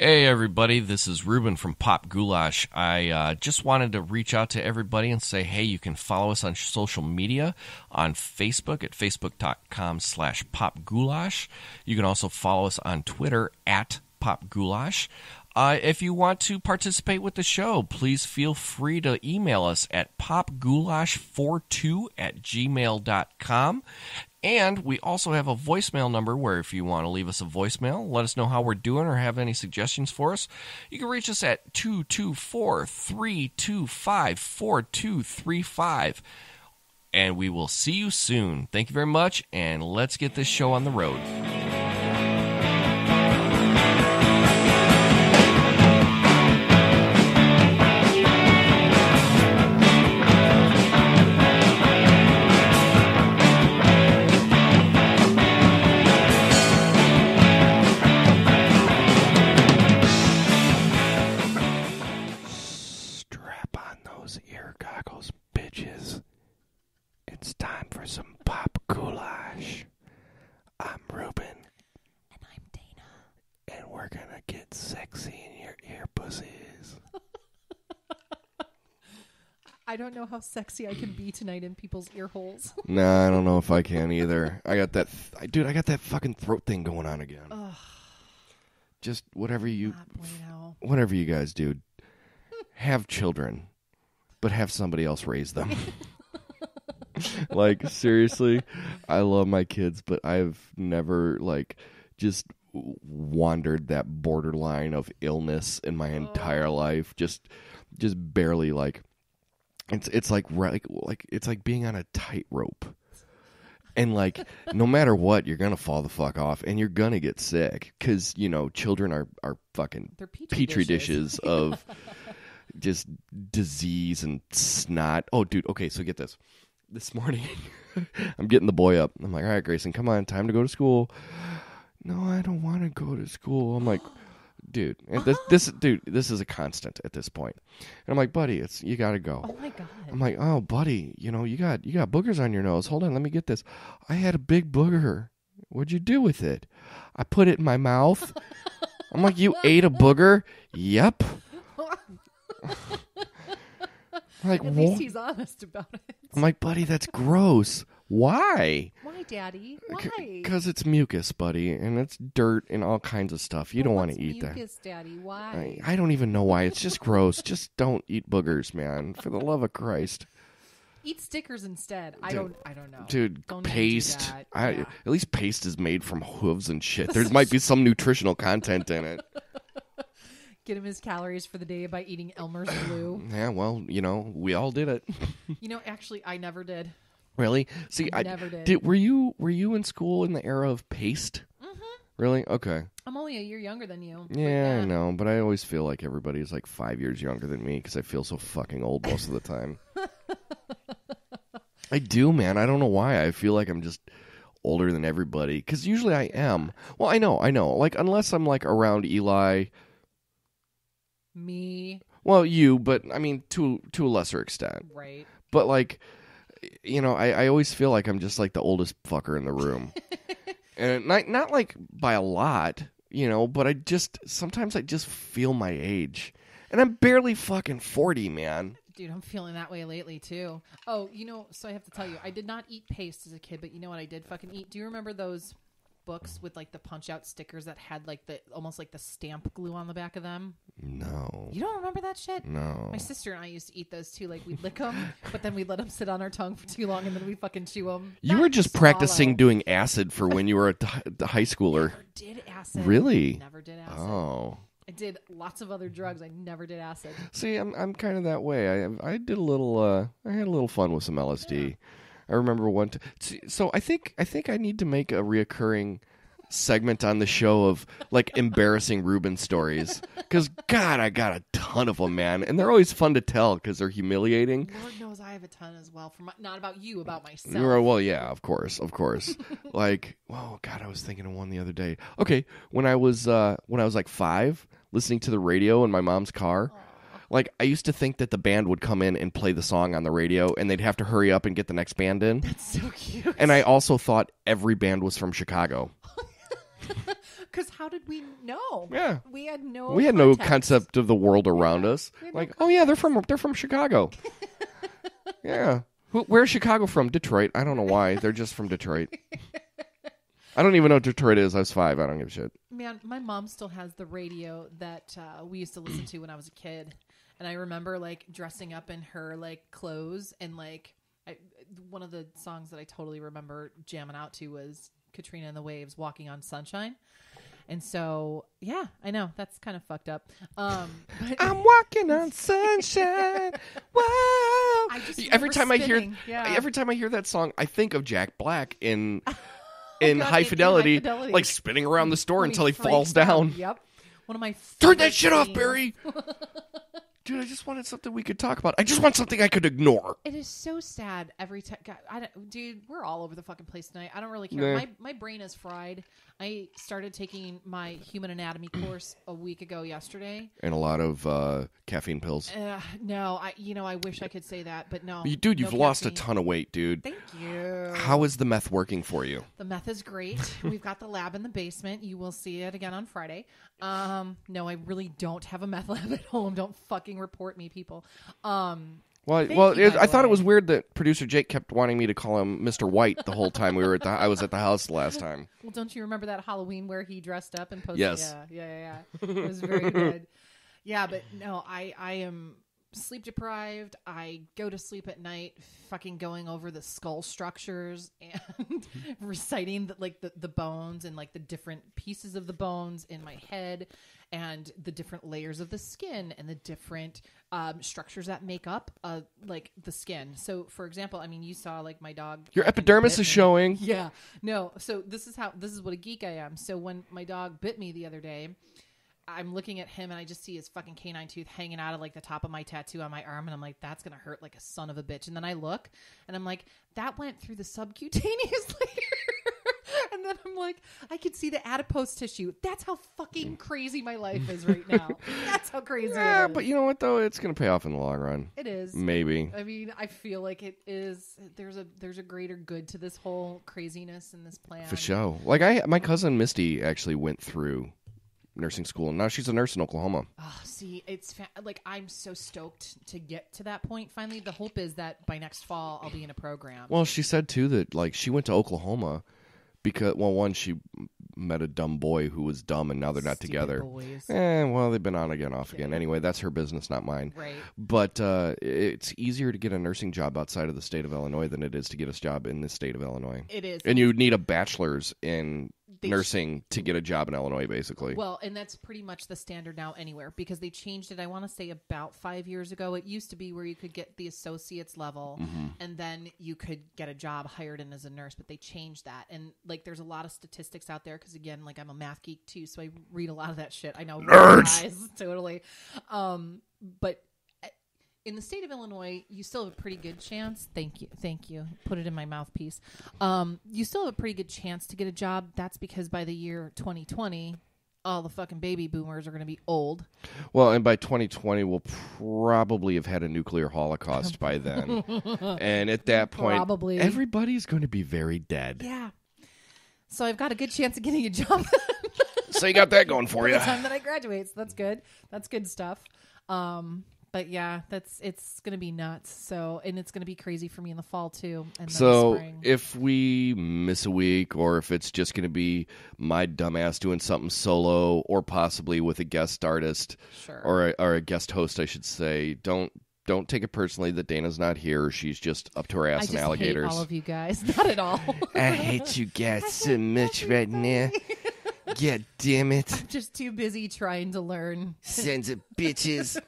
Hey, everybody, this is Reuben from Pop Goulash. I uh, just wanted to reach out to everybody and say, hey, you can follow us on social media on Facebook at facebook.com slash popgoulash. You can also follow us on Twitter at popgoulash. Uh, if you want to participate with the show, please feel free to email us at popgoulash42 at gmail.com. And we also have a voicemail number where if you want to leave us a voicemail, let us know how we're doing or have any suggestions for us, you can reach us at 224 325 4235. And we will see you soon. Thank you very much, and let's get this show on the road. Time for some pop goulash. I'm Reuben. And I'm Dana. And we're gonna get sexy in your ear pussies. I don't know how sexy I can be tonight in people's ear holes. nah, I don't know if I can either. I got that, th- dude. I got that fucking throat thing going on again. Ugh, Just whatever you, ah, not whatever you guys do, have children, but have somebody else raise them. like seriously, I love my kids, but I've never like just wandered that borderline of illness in my oh. entire life. Just, just barely like. It's it's like like like it's like being on a tightrope. And like, no matter what, you're gonna fall the fuck off, and you're gonna get sick because you know children are are fucking They're petri, petri dishes. dishes of just disease and snot. Oh, dude. Okay, so get this. This morning, I'm getting the boy up. I'm like, all right, Grayson, come on, time to go to school. No, I don't want to go to school. I'm like, dude, this, this, dude, this is a constant at this point. And I'm like, buddy, it's you got to go. Oh my god. I'm like, oh, buddy, you know, you got you got boogers on your nose. Hold on, let me get this. I had a big booger. What'd you do with it? I put it in my mouth. I'm like, you ate a booger? Yep. I'm like, At what? least he's honest about it. I'm like, buddy, that's gross. Why? Why, Daddy? Why? Because it's mucus, buddy, and it's dirt and all kinds of stuff. You don't want to What's eat that. mucus, Daddy? I, Why? I don't even know why. It's just gross. Just don't eat boogers, man. For the love of Christ. Eat stickers instead. I Dude. don't. I don't know. Dude, Don't even do paste. that. I, Yeah. At least paste is made from hooves and shit. There might be some nutritional content in it. Get him his calories for the day by eating Elmer's glue. Yeah, well, you know, we all did it. you know, actually, I never did. Really? See, I Never did. Were you were you in school in the era of paste? Mm-hmm. Really? Okay. I'm only a year younger than you. but Yeah, I know, but I always feel like everybody's like five years younger than me because I feel so fucking old most of the time. I do, man. I don't know why. I feel like I'm just older than everybody because usually I am. Well, I know, I know. Like unless I'm like around Eli. Me, Well, you, but I mean to to a lesser extent. right? But like, you know, I, I always feel like I'm just like the oldest fucker in the room, and not not like by a lot, you know. But I just sometimes I just feel my age, and I'm barely fucking forty, man. Dude, I'm feeling that way lately too. Oh, you know, so I have to tell you, I did not eat paste as a kid, but you know what I did fucking eat? Do you remember those books with like the punch out stickers that had like the almost like the stamp glue on the back of them? No, You don't remember that shit? no. My sister and I used to eat those too. Like we'd lick them, but then we'd let them sit on our tongue for too long, and then we fucking chew them. You were just practicing doing acid for when you were a t- high schooler. Never did acid. Really? Never did acid. Oh. I did lots of other drugs. I never did acid. See, I'm I'm kind of that way. I I did a little uh I had a little fun with some LSD. I remember one t- so I think I think I need to make a reoccurring segment on the show of like embarrassing Reuben stories cuz god, I got a ton of them, man. And they're always fun to tell cuz they're humiliating. Lord knows I have a ton as well. For my, not about you, about myself. Well, well, yeah, of course, of course. like, oh god, I was thinking of one the other day. Okay, when I was uh when I was like 5, listening to the radio in my mom's car, like I used to think that the band would come in and play the song on the radio and they'd have to hurry up and get the next band in. That's so cute. And I also thought every band was from Chicago. Because how did we know? Yeah. we had no. we had no concept of the world around us. we had no Like, oh yeah, they're from they're from Chicago. yeah. Where's Chicago from? Detroit. I don't know why. They're just from Detroit. I don't even know what Detroit is. I was five. I don't give a shit. Man, my mom still has the radio that uh, we used to listen to when I was a kid, and I remember like dressing up in her like clothes and like I, one of the songs that I totally remember jamming out to was Katrina and the Waves, "Walking on Sunshine." And so, yeah, I know that's kind of fucked up. Um, I'm walking on sunshine. wow! Every time I hear yeah. every time I hear that song, I think of Jack Black in in God, High in High Fidelity, Fidelity. like spinning around the store when until he falls out. down. Yep. One of my Turn that shit off. Barry. Dude, I just wanted something we could talk about. I just want something I could ignore. It is so sad every time. God, I don't, dude, we're all over the fucking place tonight. I don't really care. Nah. My my brain is fried. I started taking my human anatomy course a week ago yesterday. And a lot of uh, caffeine pills. Uh, no, I you know I wish I could say that, but no. You- Dude, you've lost a ton of weight, dude. Thank you. How is the meth working for you? The meth is great. We've got the lab in the basement. You will see it again on Friday. Um, no, I really don't have a meth lab at home. Don't fucking report me, people. Um, Well, Thank well, you, it, I thought it was weird that producer Jake kept wanting me to call him Mr. White the whole time we were at the. I was at the house the last time. Well, don't you remember that Halloween where he dressed up and posted? Yes. Yeah, yeah, yeah. yeah. It was very good. Yeah, but no, I I am sleep deprived. I go to sleep at night, fucking going over the skull structures and reciting the, like the the bones and like the different pieces of the bones in my head and the different layers of the skin and the different um, structures that make up uh, like the skin. So, for example, I mean, you saw like my dog. Your epidermis is showing. Yeah. No. So this is how this is what a geek I am. So when my dog bit me the other day, I'm looking at him and I just see his fucking canine tooth hanging out of like the top of my tattoo on my arm and I'm like that's going to hurt like a son of a bitch. And then I look and I'm like that went through the subcutaneous layer. And then I'm like I can see the adipose tissue. That's how fucking crazy my life is right now. that's how crazy Yeah, but you know what though? It's gonna pay off in the long run. it is. Maybe. I mean, I feel like it is. There's a there's a greater good to this whole craziness in this plan. For sure. Like I, my cousin Misty actually went through nursing school, and now she's a nurse in Oklahoma. Oh, see, it's fa- like I'm so stoked to get to that point. Finally, the hope is that by next fall I'll be in a program. Well, she said too that like she went to Oklahoma because well, one she met a dumb boy who was dumb, and now they're not Stupid together. boys. Eh, well, they've been on again, off again. Anyway, that's her business, not mine. Right. But uh, it's easier to get a nursing job outside of the state of Illinois than it is to get a job in the state of Illinois. It is. And you need a bachelor's in They nursing to get a job in Illinois, basically. Well, and that's pretty much the standard now anywhere because they changed it. I want to say about five years ago. It used to be where you could get the associate's level Mm-hmm. and then you could get a job hired in as a nurse, but they changed that. And like, there's a lot of statistics out there because again, like I'm a math geek too, so I read a lot of that shit. I know Nerds! totally. Um, but in the state of Illinois, you still have a pretty good chance. Thank you, thank you. Put it in my mouthpiece. Um, you still have a pretty good chance to get a job. That's because by the year 2020, all the fucking baby boomers are going to be old. Well, and by 2020, we'll probably have had a nuclear holocaust by then. and at that point, Probably. everybody's going to be very dead. Yeah. So I've got a good chance of getting a job So you got that going for you. by the time that I graduate. So that's good. That's good stuff. Um, but yeah, that's it's going to be nuts. So and it's going to be crazy for me in the fall too. And So if we miss a week, or if it's just going to be my dumbass doing something solo, or possibly with a guest artist sure. or a, or a guest host, I should say, don't don't take it personally that Dana's not here. She's just up to her I ass just in alligators. hate all of you guys. Not at all. I hate you guys so much right now. God damn it. I'm just too busy trying to learn Sons of bitches.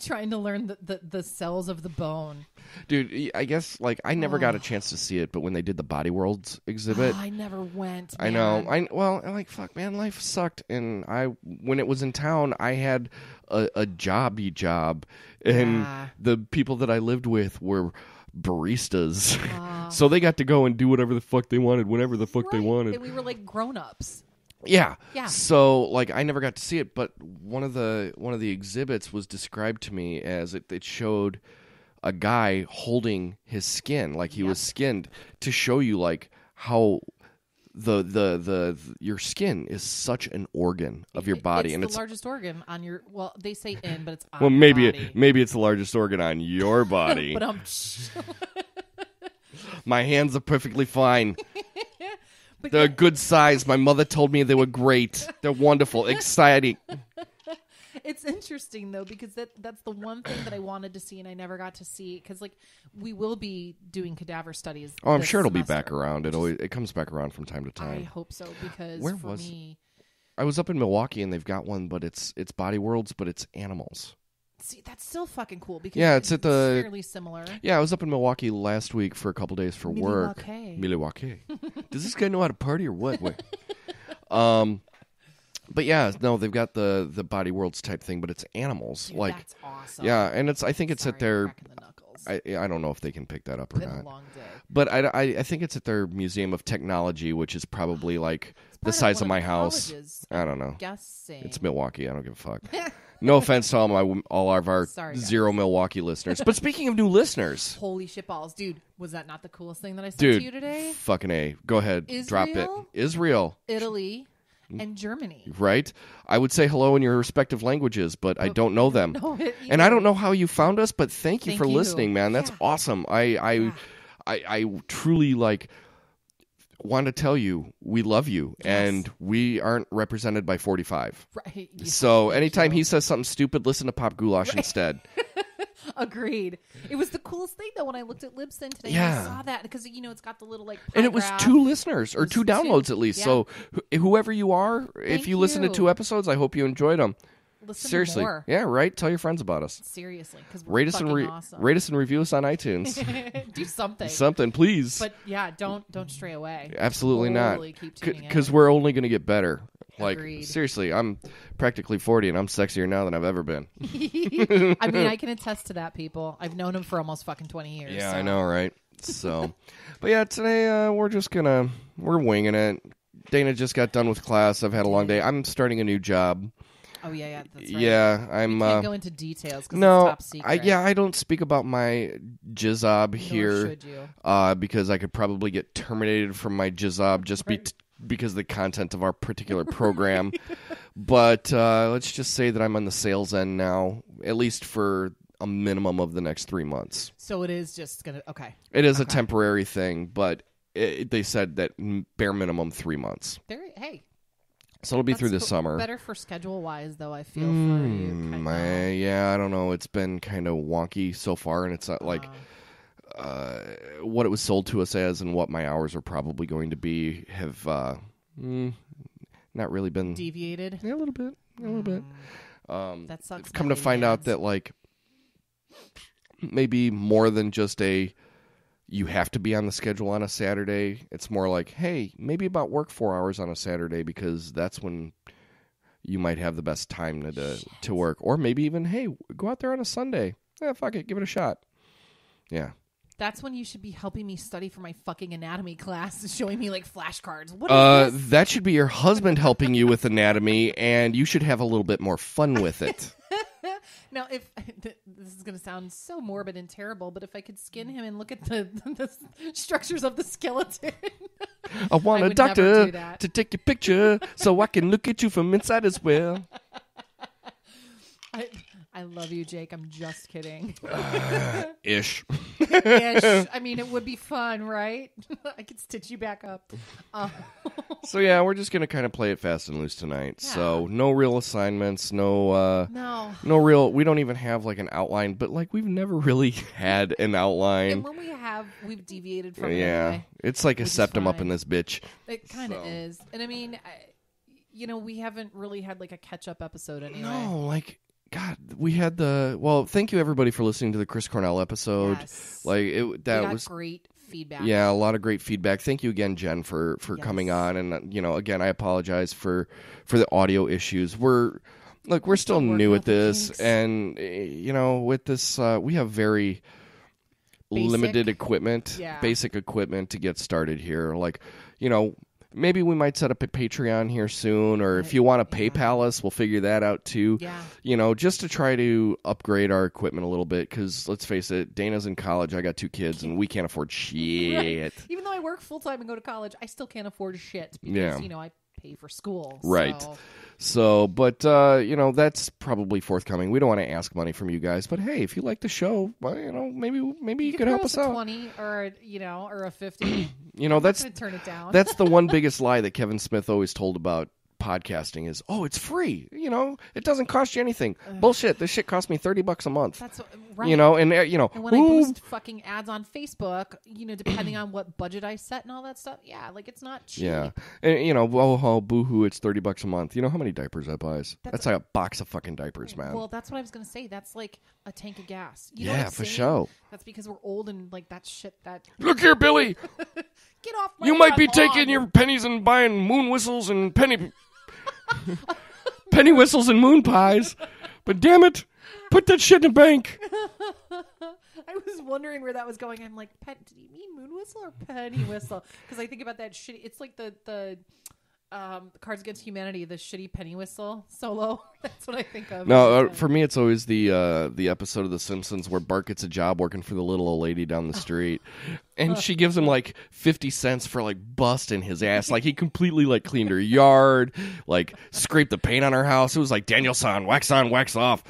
trying to learn the, the, the cells of the bone. Dude, I guess, like, I never got a chance to see it, but when they did the Body Worlds exhibit, Oh, I never went. I know. man. I well, I'm like fuck, man, life sucked. And I, when it was in town, I had a, a jobby job, and Yeah. the people that I lived with were baristas, ah. so they got to go and do whatever the fuck they wanted, whenever the fuck they Right. wanted. And we were like grown ups. Yeah. Yeah. So like I never got to see it, but one of the one of the exhibits was described to me as it, it showed a guy holding his skin like he was skinned to show you like how the the the your skin is such an organ of your body, it's and the it's the largest organ on your. Well, they say in, but it's on well your maybe body. maybe it's the largest organ on your body. But um, My hands are perfectly fine. But They're a good size. My mother told me they were great. They're wonderful, exciting. it's interesting though because that that's the one thing that I wanted to see and I never got to see because like we will be doing cadaver studies. Oh, I'm sure it'll be back around. It always it comes back around from time to time. I hope so because Where for was- me, I was up in Milwaukee and they've got one, but it's it's Body Worlds, but it's animals. See that's still fucking cool because Yeah, it's at the- fairly similar. Yeah, I was up in Milwaukee last week for a couple days for work. Milwaukee. Milwaukee. Does this guy know how to party or what? Wait. um, but yeah, no, they've got the the Body Worlds type thing, but it's animals. Dude, like, that's awesome. yeah, and it's I think it's Sorry, at their. the knuckles. I I don't know if they can pick that up or Been not. But I, I, I think it's at their Museum of Technology, which is probably like the size of one my house. I don't know. Guessing. It's Milwaukee. I don't give a fuck. no offense to all my all of our Sorry, guys. zero Milwaukee listeners. But speaking of new listeners, Holy shit balls, dude! Was that not the coolest thing that I sent to you today? fucking a, go ahead, drop it. Israel? Israel, Italy and Germany. right? I would say hello in your respective languages, but I don't know them. know it and I don't know how you found us, but thank you Thank for you. listening, man. That's Yeah. awesome. I I. I I truly like want to tell you we love you and we aren't represented by 45. Right. yeah, So anytime he says something stupid, listen to Pop Goulash instead. agreed, it was the coolest thing though when I looked at Libsyn today. Yeah. I saw that because you know it's got the little like. And it was two listeners or two two. downloads at least. Yeah. So wh- whoever you are, if Thank you listen to two episodes, I hope you enjoyed them. Listen Seriously. more. Yeah, right? Tell your friends about us. Seriously, because we're Rate us fucking and re- awesome. rate us and review us on iTunes. Do something. Something, please. But yeah, don't don't stray away. Absolutely Totally not. Keep tuning in. Because we're only going to get better. Like Agreed. seriously, I'm practically 40 and I'm sexier now than I've ever been. I mean, I can attest to that, people. I've known him for almost fucking twenty years. Yeah, so. I know, right? So, but yeah, today uh, we're just gonna we're winging it. Dana just got done with class. I've had a long day. I'm starting a new job. Oh yeah, yeah. That's right. Yeah, I'm. Can't Uh, go into details because no, it's top secret. I yeah, I don't speak about my jizob here should you? uh, because I could probably get terminated from my jizob just be Right. because of the content of our particular program. but uh, let's just say that I'm on the sales end now, at least for a minimum of the next three months. So it is just gonna. Okay, It is a temporary thing, but it, they said that m- bare minimum three months. there. Hey, So it'll be that's through the cool. summer. Better for schedule wise, though. I feel for you. Mm, kinda. I- yeah, I don't know. It's been kind of wonky so far, and it's not like Uh, uh, what it was sold to us as and what my hours are probably going to be have uh, mm, not really been. deviated. Yeah, a little bit, a little bit. Um, That sucks. come not to find out that like maybe more than just a you have to be on the schedule on a Saturday. It's more like, hey, maybe about work four hours on a Saturday because that's when you might have the best time to to, to work. Or maybe even, hey, go out there on a Sunday. Yeah, fuck it, give it a shot. Yeah. That's when you should be helping me study for my fucking anatomy class, and showing me like flashcards. What is Uh, this? that should be your husband helping you with anatomy, and you should have a little bit more fun with it. Now, if this is going to sound so morbid and terrible, but if I could skin him and look at the, the structures of the skeleton, I want I a doctor do to take your picture so I can look at you from inside as well. I, I love you, Jake. I'm just kidding. Ish. Ish. I mean, it would be fun, right? I could stitch you back up. Um, So yeah, we're just gonna kind of play it fast and loose tonight. So no real assignments, no uh no. no real we don't even have like an outline, but like we've never really had an outline. And when we have, we've deviated from Yeah. anyway. It's like a septum up in this bitch. It kind of So. is. And I mean, I, you know, we haven't really had like a catch up episode anyway. No, like God, we had the well, thank you everybody for listening to the Chris Cornell episode. Yes. Like it that got was great feedback. Yeah, a lot of great feedback. Thank you again, Jen, for for Yes. coming on. And uh, you know, again, I apologize for for the audio issues. We're look, we're still new at this, and uh, you know, with this, uh, we have very Basic. limited equipment, Yeah. basic equipment to get started here. Like, you know. Maybe we might set up a Patreon here soon, or if you want to. PayPal us, we'll figure that out too. Yeah. You know, just to try to upgrade our equipment a little bit, because let's face it, Dana's in college. I got two kids, and we can't afford shit. Even though I work full time and go to college, I still can't afford shit because Yeah. you know I pay for school. Right. So, So, but uh, you know, that's probably forthcoming. We don't want to ask money from you guys, but hey, if you like the show, well, you know, maybe maybe you, you could help us out. twenty or you know or a fifty. You know, that's I'm turn it down. that's the one biggest lie that Kevin Smith always told about podcasting is, oh, it's free. You know, it doesn't cost you anything. Bullshit. This shit cost me thirty bucks a month. That's right. You know, and uh, you know, And when I ooh, boost fucking ads on Facebook, you know, depending on what budget I set and all that stuff, yeah, like it's not cheap. yeah, and you know, oh, oh boo-hoo, it's thirty bucks a month. You know how many diapers that buys? That's, That's- like a box of fucking diapers, man. Well, that's what I was gonna say. That's like a tank of gas. You know yeah, for saying? sure. That's because we're old and like that shit. That Look here, Billy. get off. My You might be lawn. taking your pennies and buying moon whistles and penny penny whistles and moon pies, but damn it, put that shit in the bank. I was wondering where that was going. I'm like, Pen- did he mean moon whistle or penny whistle? Because I think about that shit. It's like the the um Cards Against Humanity, the shitty penny whistle solo. That's what I think of. No, uh, for me, it's always the uh, the episode of The Simpsons where Bart gets a job working for the little old lady down the street, and she gives him like fifty cents for like busting his ass. Like he completely like cleaned her yard, like scraped the paint on her house. It was like Daniel-san, wax on, wax off,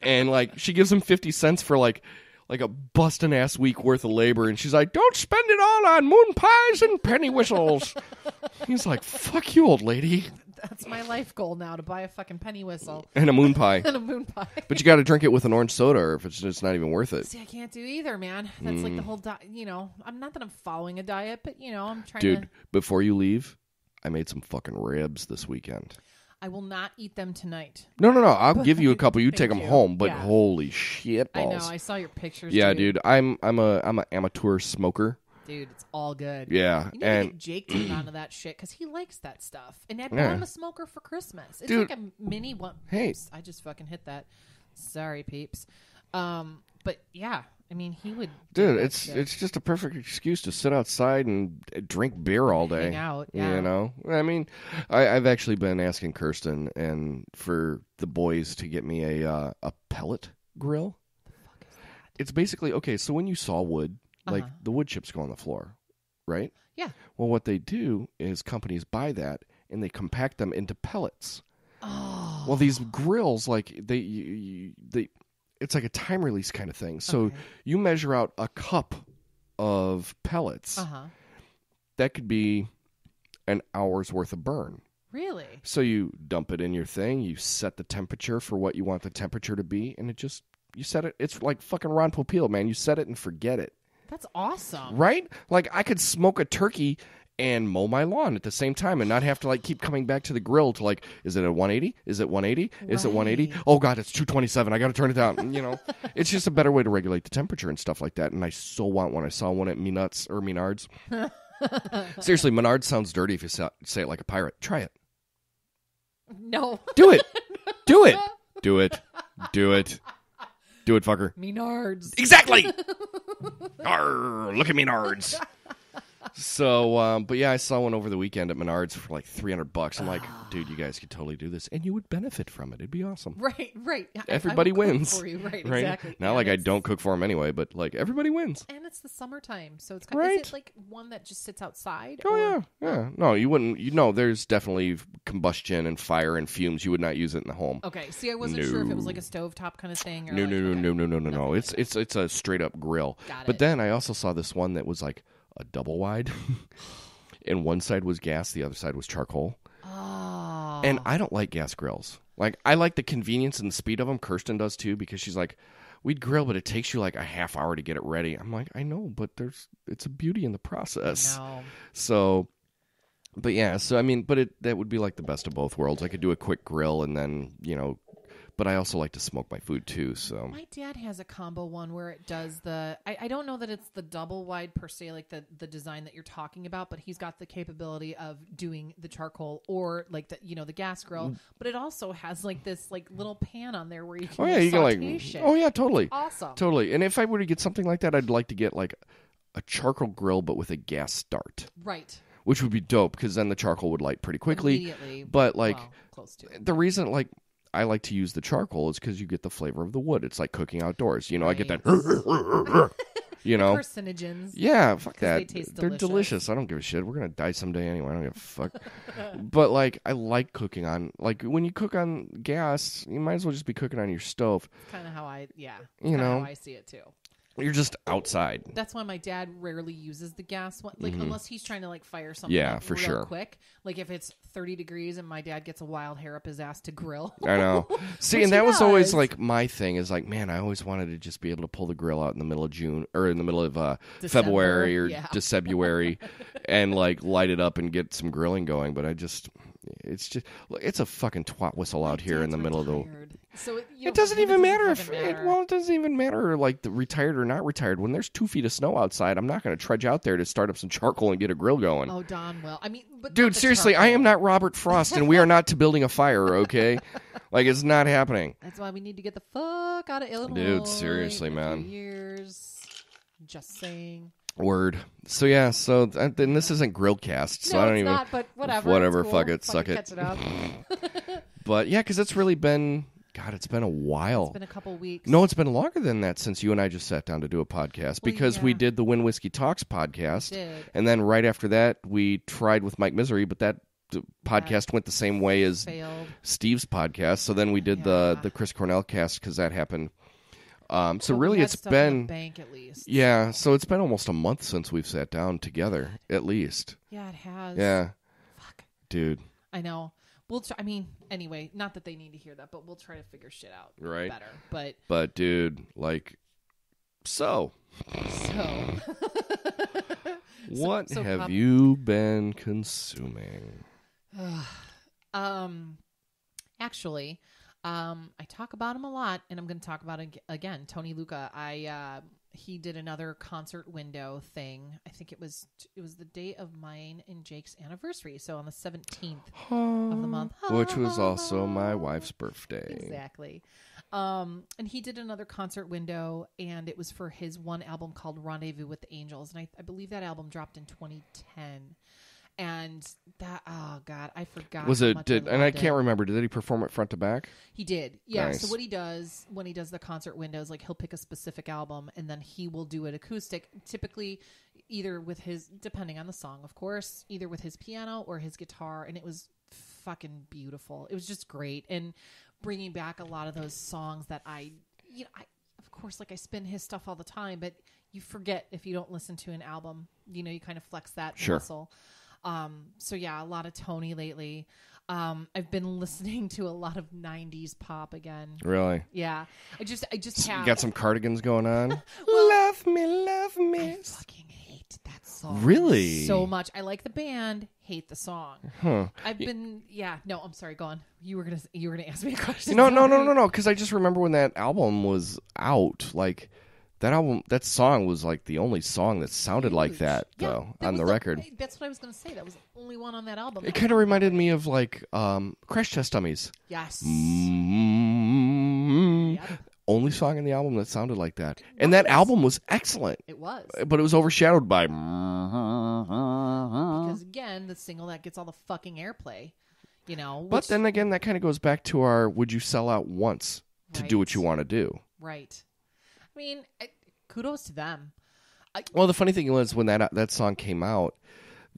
and like she gives him fifty cents for like. Like a busting ass week worth of labor, and she's like, "Don't spend it all on moon pies and penny whistles." He's like, "Fuck you, old lady," that's my life goal now to buy a fucking penny whistle and a moon pie. and a moon pie. But you got to drink it with an orange soda, or if it's just not even worth it. See, I can't do either, man. That's like the Mm. whole diet. You know, I'm not that I'm following a diet, but you know, I'm trying to Dude, to. before you leave, I made some fucking ribs this weekend. I will not eat them tonight. No, no, no. I'll give you a couple. You take them you. home. But Yeah. holy shit I know. balls! I saw your pictures. yeah, dude. I'm I'm a I'm an amateur smoker. Dude, it's all good. Yeah, You need to and get Jake turned onto that shit because he likes that stuff. And I bought Yeah. him a smoker for Christmas. It's Dude. like a mini one. Hey. Oops, I just fucking hit that. Sorry, peeps. Um, but yeah, I mean, he would. dude, it's shit. it's just a perfect excuse to sit outside and drink beer all day. Hang out, yeah. You know, I mean, I, I've actually been asking Kirsten and for the boys to get me a uh, a pellet grill. It's basically okay. So when you saw wood, like Uh-huh. the wood chips go on the floor, right? Yeah. Well, what they do is companies buy that and they compact them into pellets. Oh. Well, these grills, like they, you, you, they, it's like a time release kind of thing. So Okay. you measure out a cup of pellets. Uh huh. That could be an hour's worth of burn. Really? So you dump it in your thing. You set the temperature for what you want the temperature to be, and it just you set it. It's like fucking Ron Popeil, man. You set it and forget it. That's awesome. Right? Like I could smoke a turkey and mow my lawn at the same time and not have to like keep coming back to the grill to like is it a 180 is it 180 is it 180 oh god it's 227 i gotta turn it down you know? It's just a better way to regulate the temperature and stuff like that and i so want one. I saw one at me nuts or menards. Seriously menards sounds dirty if you say it like a pirate. Try it. No. do it. Do it. Do it. Do it. Do it fucker. Menards. Exactly. Arr, look at Menards. So, um, but yeah, I saw one over the weekend at Menards for like three hundred bucks. I'm like, dude, you guys could totally do this, and you would benefit from it. It'd be awesome. Right, right. I- I Everybody cook wins. for you. Right, Right? exactly. Not And like I it's- don't cook for them anyway, but like everybody wins. And it's the summertime, so it's kind of, Right. is it like one that just sits outside? Oh or- yeah, yeah. No, you wouldn't. You know, there's definitely combustion and fire and fumes. You would not use it in the home. Okay. See, I wasn't sure if it was like a stovetop kind of thing. Or No, like, no, no, okay. no, no, no, no, It's it's it's a straight up grill. Got But it. then I also saw this one that was like a double wide, and one side was gas, the other side was charcoal. Oh. And I don't like gas grills. Like I like the convenience and the speed of them. Kirsten does too because she's like, we'd grill, but it takes you like a half hour to get it ready. I'm like, I know, but there's it's a beauty in the process. So, but yeah, so I mean, but it that would be like the best of both worlds. I could do a quick grill and then you know, but I also like to smoke my food too. So My dad has a combo one where it does the. I, I don't know that it's the double wide per se, like the the design that you're talking about, but he's got the capability of doing the charcoal or like the you know the gas grill. Mm. But it also has like this like little pan on there where you oh, can oh yeah, you can like shit. oh yeah, totally, awesome. totally. And if I were to get something like that, I'd like to get like a charcoal grill but with a gas start. Right. which would be dope because then the charcoal would light pretty quickly. Immediately, But like well, close to. the reason like I like to use the charcoal is because you get the flavor of the wood. It's like cooking outdoors. You know, I get that. you know. Carcinogens. Yeah, fuck 'Cause they that. taste They're delicious. I don't give a shit. We're gonna die someday anyway. I don't give a fuck. but like, I like cooking on like when you cook on gas, you might as well just be cooking on your stove. Kind of how I, yeah, You know. how I see it too. You're just outside. That's why my dad rarely uses the gas one, like unless he's trying to like fire something. Yeah, up for real sure. Quick, like if it's thirty degrees and my dad gets a wild hair up his ass to grill. I know. See, Which and he that was always does. like my thing. Is like, man, I always wanted to just be able to pull the grill out in the middle of June or in the middle of uh, December, February or yeah. December, and like light it up and get some grilling going. But I just, it's just, it's a fucking twat whistle out here in the middle of the. So it, you know, It doesn't even matter if it, well, it doesn't even matter like the retired or not retired. When there's two feet of snow outside, I'm not going to trudge out there to start up some charcoal and get a grill going. Oh, Don well, I mean, but Dude, seriously, I am not Robert Frost, and we are not to building a fire. Okay, like it's not happening. That's why we need to get the fuck out of Illinois. Dude. Seriously, man. Years. Just saying. Word. So yeah. So th- then this isn't Grillcast, so no, I don't it's even. not. But whatever. Whatever, cool. fuck it, suck Fucking it. It up. But yeah, because it's really been. God, it's been a while. It's been a couple weeks. no, it's been longer than that since you and I just sat down to do a podcast Well, because we did the When Whiskey Talks podcast, and then right after that we tried with Mike Misery, but that podcast went the same way as failed. Steve's podcast. So then we did the Yeah. the Chris Cornell cast because that happened. Um, so really, it's the been bank at least. yeah. So it's been almost a month since we've sat down together, at least. Yeah, it has. Yeah, Fuck. dude. I know. We'll try. I mean, anyway, not that they need to hear that, but we'll try to figure shit out Right. better. But But dude, like, so so what so have you been consuming? Um, actually, um, I talk about him a lot, and I'm going to talk about it ag- again. Tony Lucca. I uh, he did another concert window thing. I think it was it was the day of mine and Jake's anniversary, so on the 17th of the month, Which was also my wife's birthday. Exactly. Um, and he did another concert window, and it was for his one album called Rendezvous with the Angels, and I, I believe that album dropped in 2010. And that, oh god, I forgot. Was it did and I it. can't remember, did he perform it front to back? He did, yeah. Nice. So what he does when he does the concert windows, like he'll pick a specific album and then he will do it acoustic, typically either with his, depending on the song, of course, either with his piano or his guitar, and it was fucking beautiful. It was just great, and bringing back a lot of those songs that I, you know, I of course like I spin his stuff all the time, but you forget if you don't listen to an album. You know, you kind of flex that Sure. muscle. Um, so yeah, a lot of Tony lately. Um, I've been listening to a lot of '90s pop again. Really? Yeah, I just, I just You got some cardigans going on? love me, love me. I fucking hate that song. Really? So much. I like the band, hate the song. Huh. I've been, yeah. No, I'm sorry. Go on. You were gonna, you were gonna ask me a question. No, no, no, no, no. Because I just remember when that album was out, like that album, that song was like the only song that sounded like that, Yeah, though, that on was the record. That's what I was gonna say. That was the only one on that album. It kind of reminded me of like um, Crash Test Dummies. yes. Mm-hmm. Yep, Only song in the album that sounded like that, and that album was excellent, it was. but it was overshadowed by. because again, the single that gets all the fucking airplay, you know. But then again, that kind of goes back to our: Would you sell out once to do what you want to do? right? I mean, I, kudos to them. I, Well, the funny thing was when that that song came out,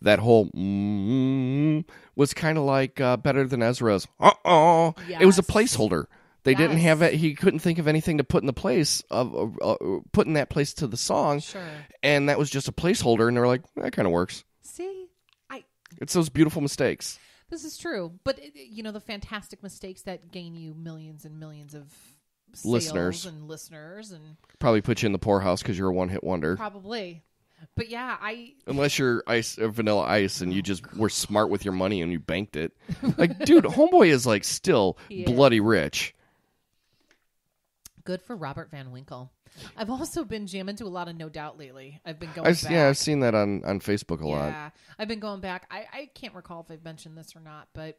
that whole mm, was kind of like uh, better than Ezra's. Uh oh, it was a placeholder. They didn't have it. He couldn't think of anything to put in the place of uh, uh, put in that place to the song, sure. and that was just a placeholder. And they were like, that kind of works. See, I It's those beautiful mistakes. this is true, but it- you know the fantastic mistakes that gain you millions and millions of Listeners. and listeners, and Probably put you in the poorhouse because you're a one hit wonder. probably. But yeah, I Unless you're ice or vanilla ice and you just were smart with your money and you banked it. Like, dude, homeboy is like still He is. bloody rich. good for Robert Van Winkle. I've also been jamming to a lot of No Doubt lately. I've been going I've, back. yeah, I've seen that on, on Facebook a lot. Yeah, I've been going back. I, I can't recall if I've mentioned this or not, but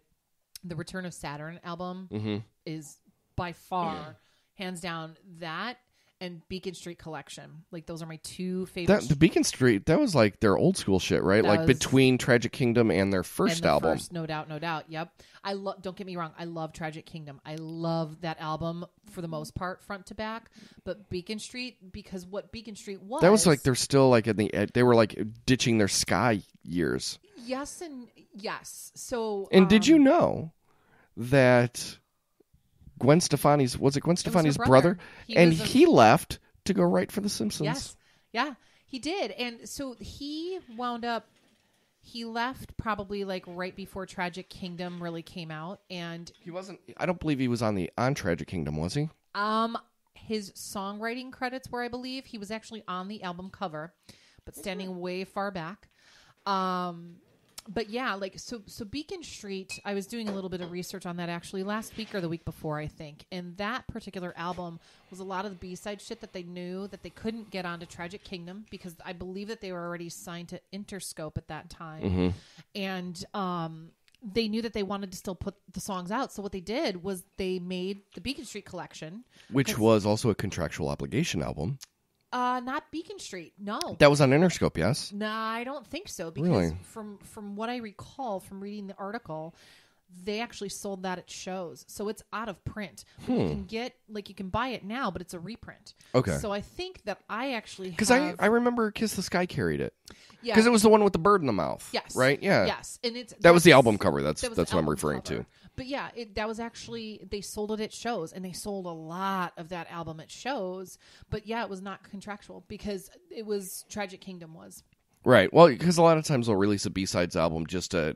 the Return of Saturn album hmm is by far, hands down, that and Beacon Street Collection. Like those are my two favorite. That the Beacon Street, that was like their old school shit, right? That like was- between Tragic Kingdom and their and first the album. first, no doubt, no doubt. Yep. I love. Don't get me wrong. I love Tragic Kingdom. I love that album for the most part, front to back. But Beacon Street, because what Beacon Street was, That was like they're still like in the they were like ditching their ska years. yes and yes. So And did um, you know that Gwen Stefani's was it Gwen Stefani's brother. brother? He and a- he left to go write for The Simpsons. Yes. Yeah, he did. And so he wound up he left probably like right before Tragic Kingdom really came out and He wasn't I don't believe he was on the on Tragic Kingdom, was he? um his songwriting credits were I believe he was actually on the album cover but standing way far back. Um but yeah, like so so Beacon Street, I was doing a little bit of research on that actually last week or the week before, I think. And that particular album was a lot of the B-side shit that they knew that they couldn't get onto Tragic Kingdom because I believe that they were already signed to Interscope at that time. And um they knew that they wanted to still put the songs out. So what they did was they made the Beacon Street collection. which was also a contractual obligation album. Uh not Beacon Street. No. That was on Interscope, yes. No, I don't think so because Really? from from what I recall from reading the article, they actually sold that at shows. So it's out of print. But You can get like you can buy it now, but it's a reprint. Hmm. Okay. So I think that I actually Because I, have- I remember Kiss the Sky carried it. yeah, Because it was the one with the bird in the mouth. yes Right? Yeah. yes, and it's That was the that's- album cover. That's that was that's the what I'm album referring cover. to. But yeah, it, that was actually they sold it at shows, and they sold a lot of that album at shows. But yeah, it was not contractual because it was Tragic Kingdom was Right. Well, because a lot of times they'll release a B sides album just to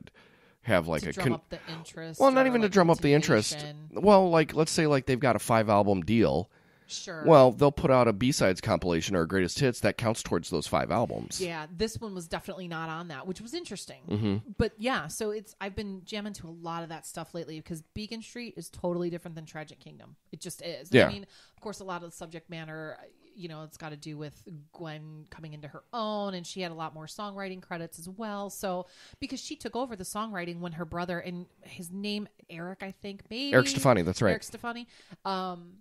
have like to a drum con- up the interest. well, not even to drum up the interest. Well, like let's say like they've got a five album deal. Sure. Well, they'll put out a B sides compilation or a greatest hits that counts towards those five albums. Yeah, this one was definitely not on that, which was interesting. Mm-hmm. But yeah, so it's I've been jamming to a lot of that stuff lately because Beacon Street is totally different than Tragic Kingdom. It just is. Yeah. I mean, of course, a lot of the subject matter, you know, it's got to do with Gwen coming into her own, and she had a lot more songwriting credits as well. So because she took over the songwriting when her brother and his name Eric, I think maybe Eric Stefani, that's right. Eric Stefani. Um,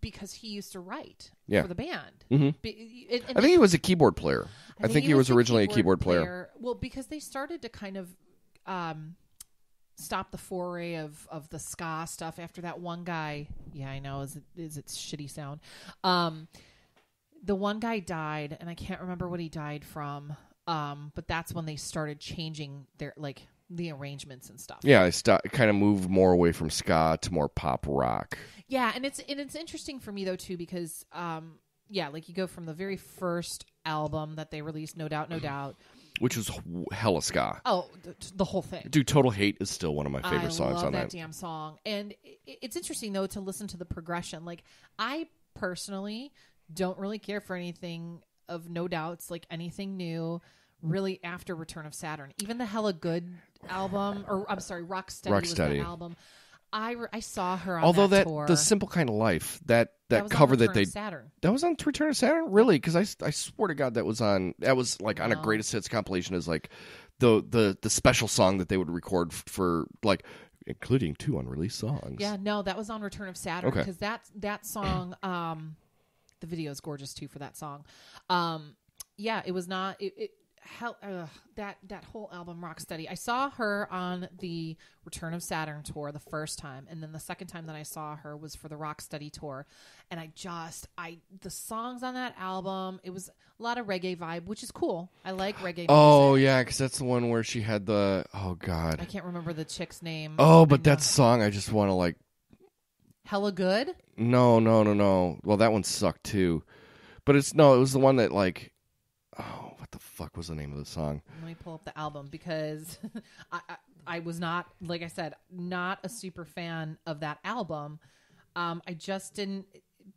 because he used to write Yeah. for the band. Mhm. Be- and- and I think he was a keyboard player. I, think, he was, the originally a keyboard player. Well, because they started to kind of um, stop the foray of, of the ska stuff after that one guy. Yeah, I know is it, is its shitty sound. Um, the one guy died, and I can't remember what he died from. Um, but that's when they started changing their like the arrangements and stuff. Yeah, I st- kind of moved more away from ska to more pop rock. Yeah, and it's and it's interesting for me though too because um yeah, like you go from the very first album that they released, no doubt, no doubt. Which was hella ska. Oh, the, the whole thing. Dude, Total Hate is still one of my favorite I songs love on that that. damn song, and it's interesting though to listen to the progression. Like I personally don't really care for anything of no doubts, like anything new. Really, after Return of Saturn, even the Hella Good album, or I'm sorry, Rocksteady, was Rocksteady. that album. I re- I saw her on Although that, that tour. the simple kind of life that that, on cover that they Saturn. that was on Return of Saturn really because I, I swear to God that was on that was like on a greatest hits compilation is like the the the special song that they would record for like including two unreleased songs. Yeah, no, that was on Return of Saturn Okay. because that that song, um, the video is gorgeous too for that song. Um, yeah, it was not it. it Hell, ugh, that that whole album, Rock Steady I saw her on the Return of Saturn tour the first time, and then the second time that I saw her was for the Rock Steady tour. And I just, I the songs on that album, it was a lot of reggae vibe, which is cool. I like reggae. Oh music. yeah, because that's the one where she had the oh god. I can't remember the chick's name. Oh, but uh, that song I just want to like hella good. no no no no. Well, that one sucked too, but it's no. It was the one that like oh the fuck was the name of the song? Let me pull up the album because I, I I was not like I said not a super fan of that album. Um, I just didn't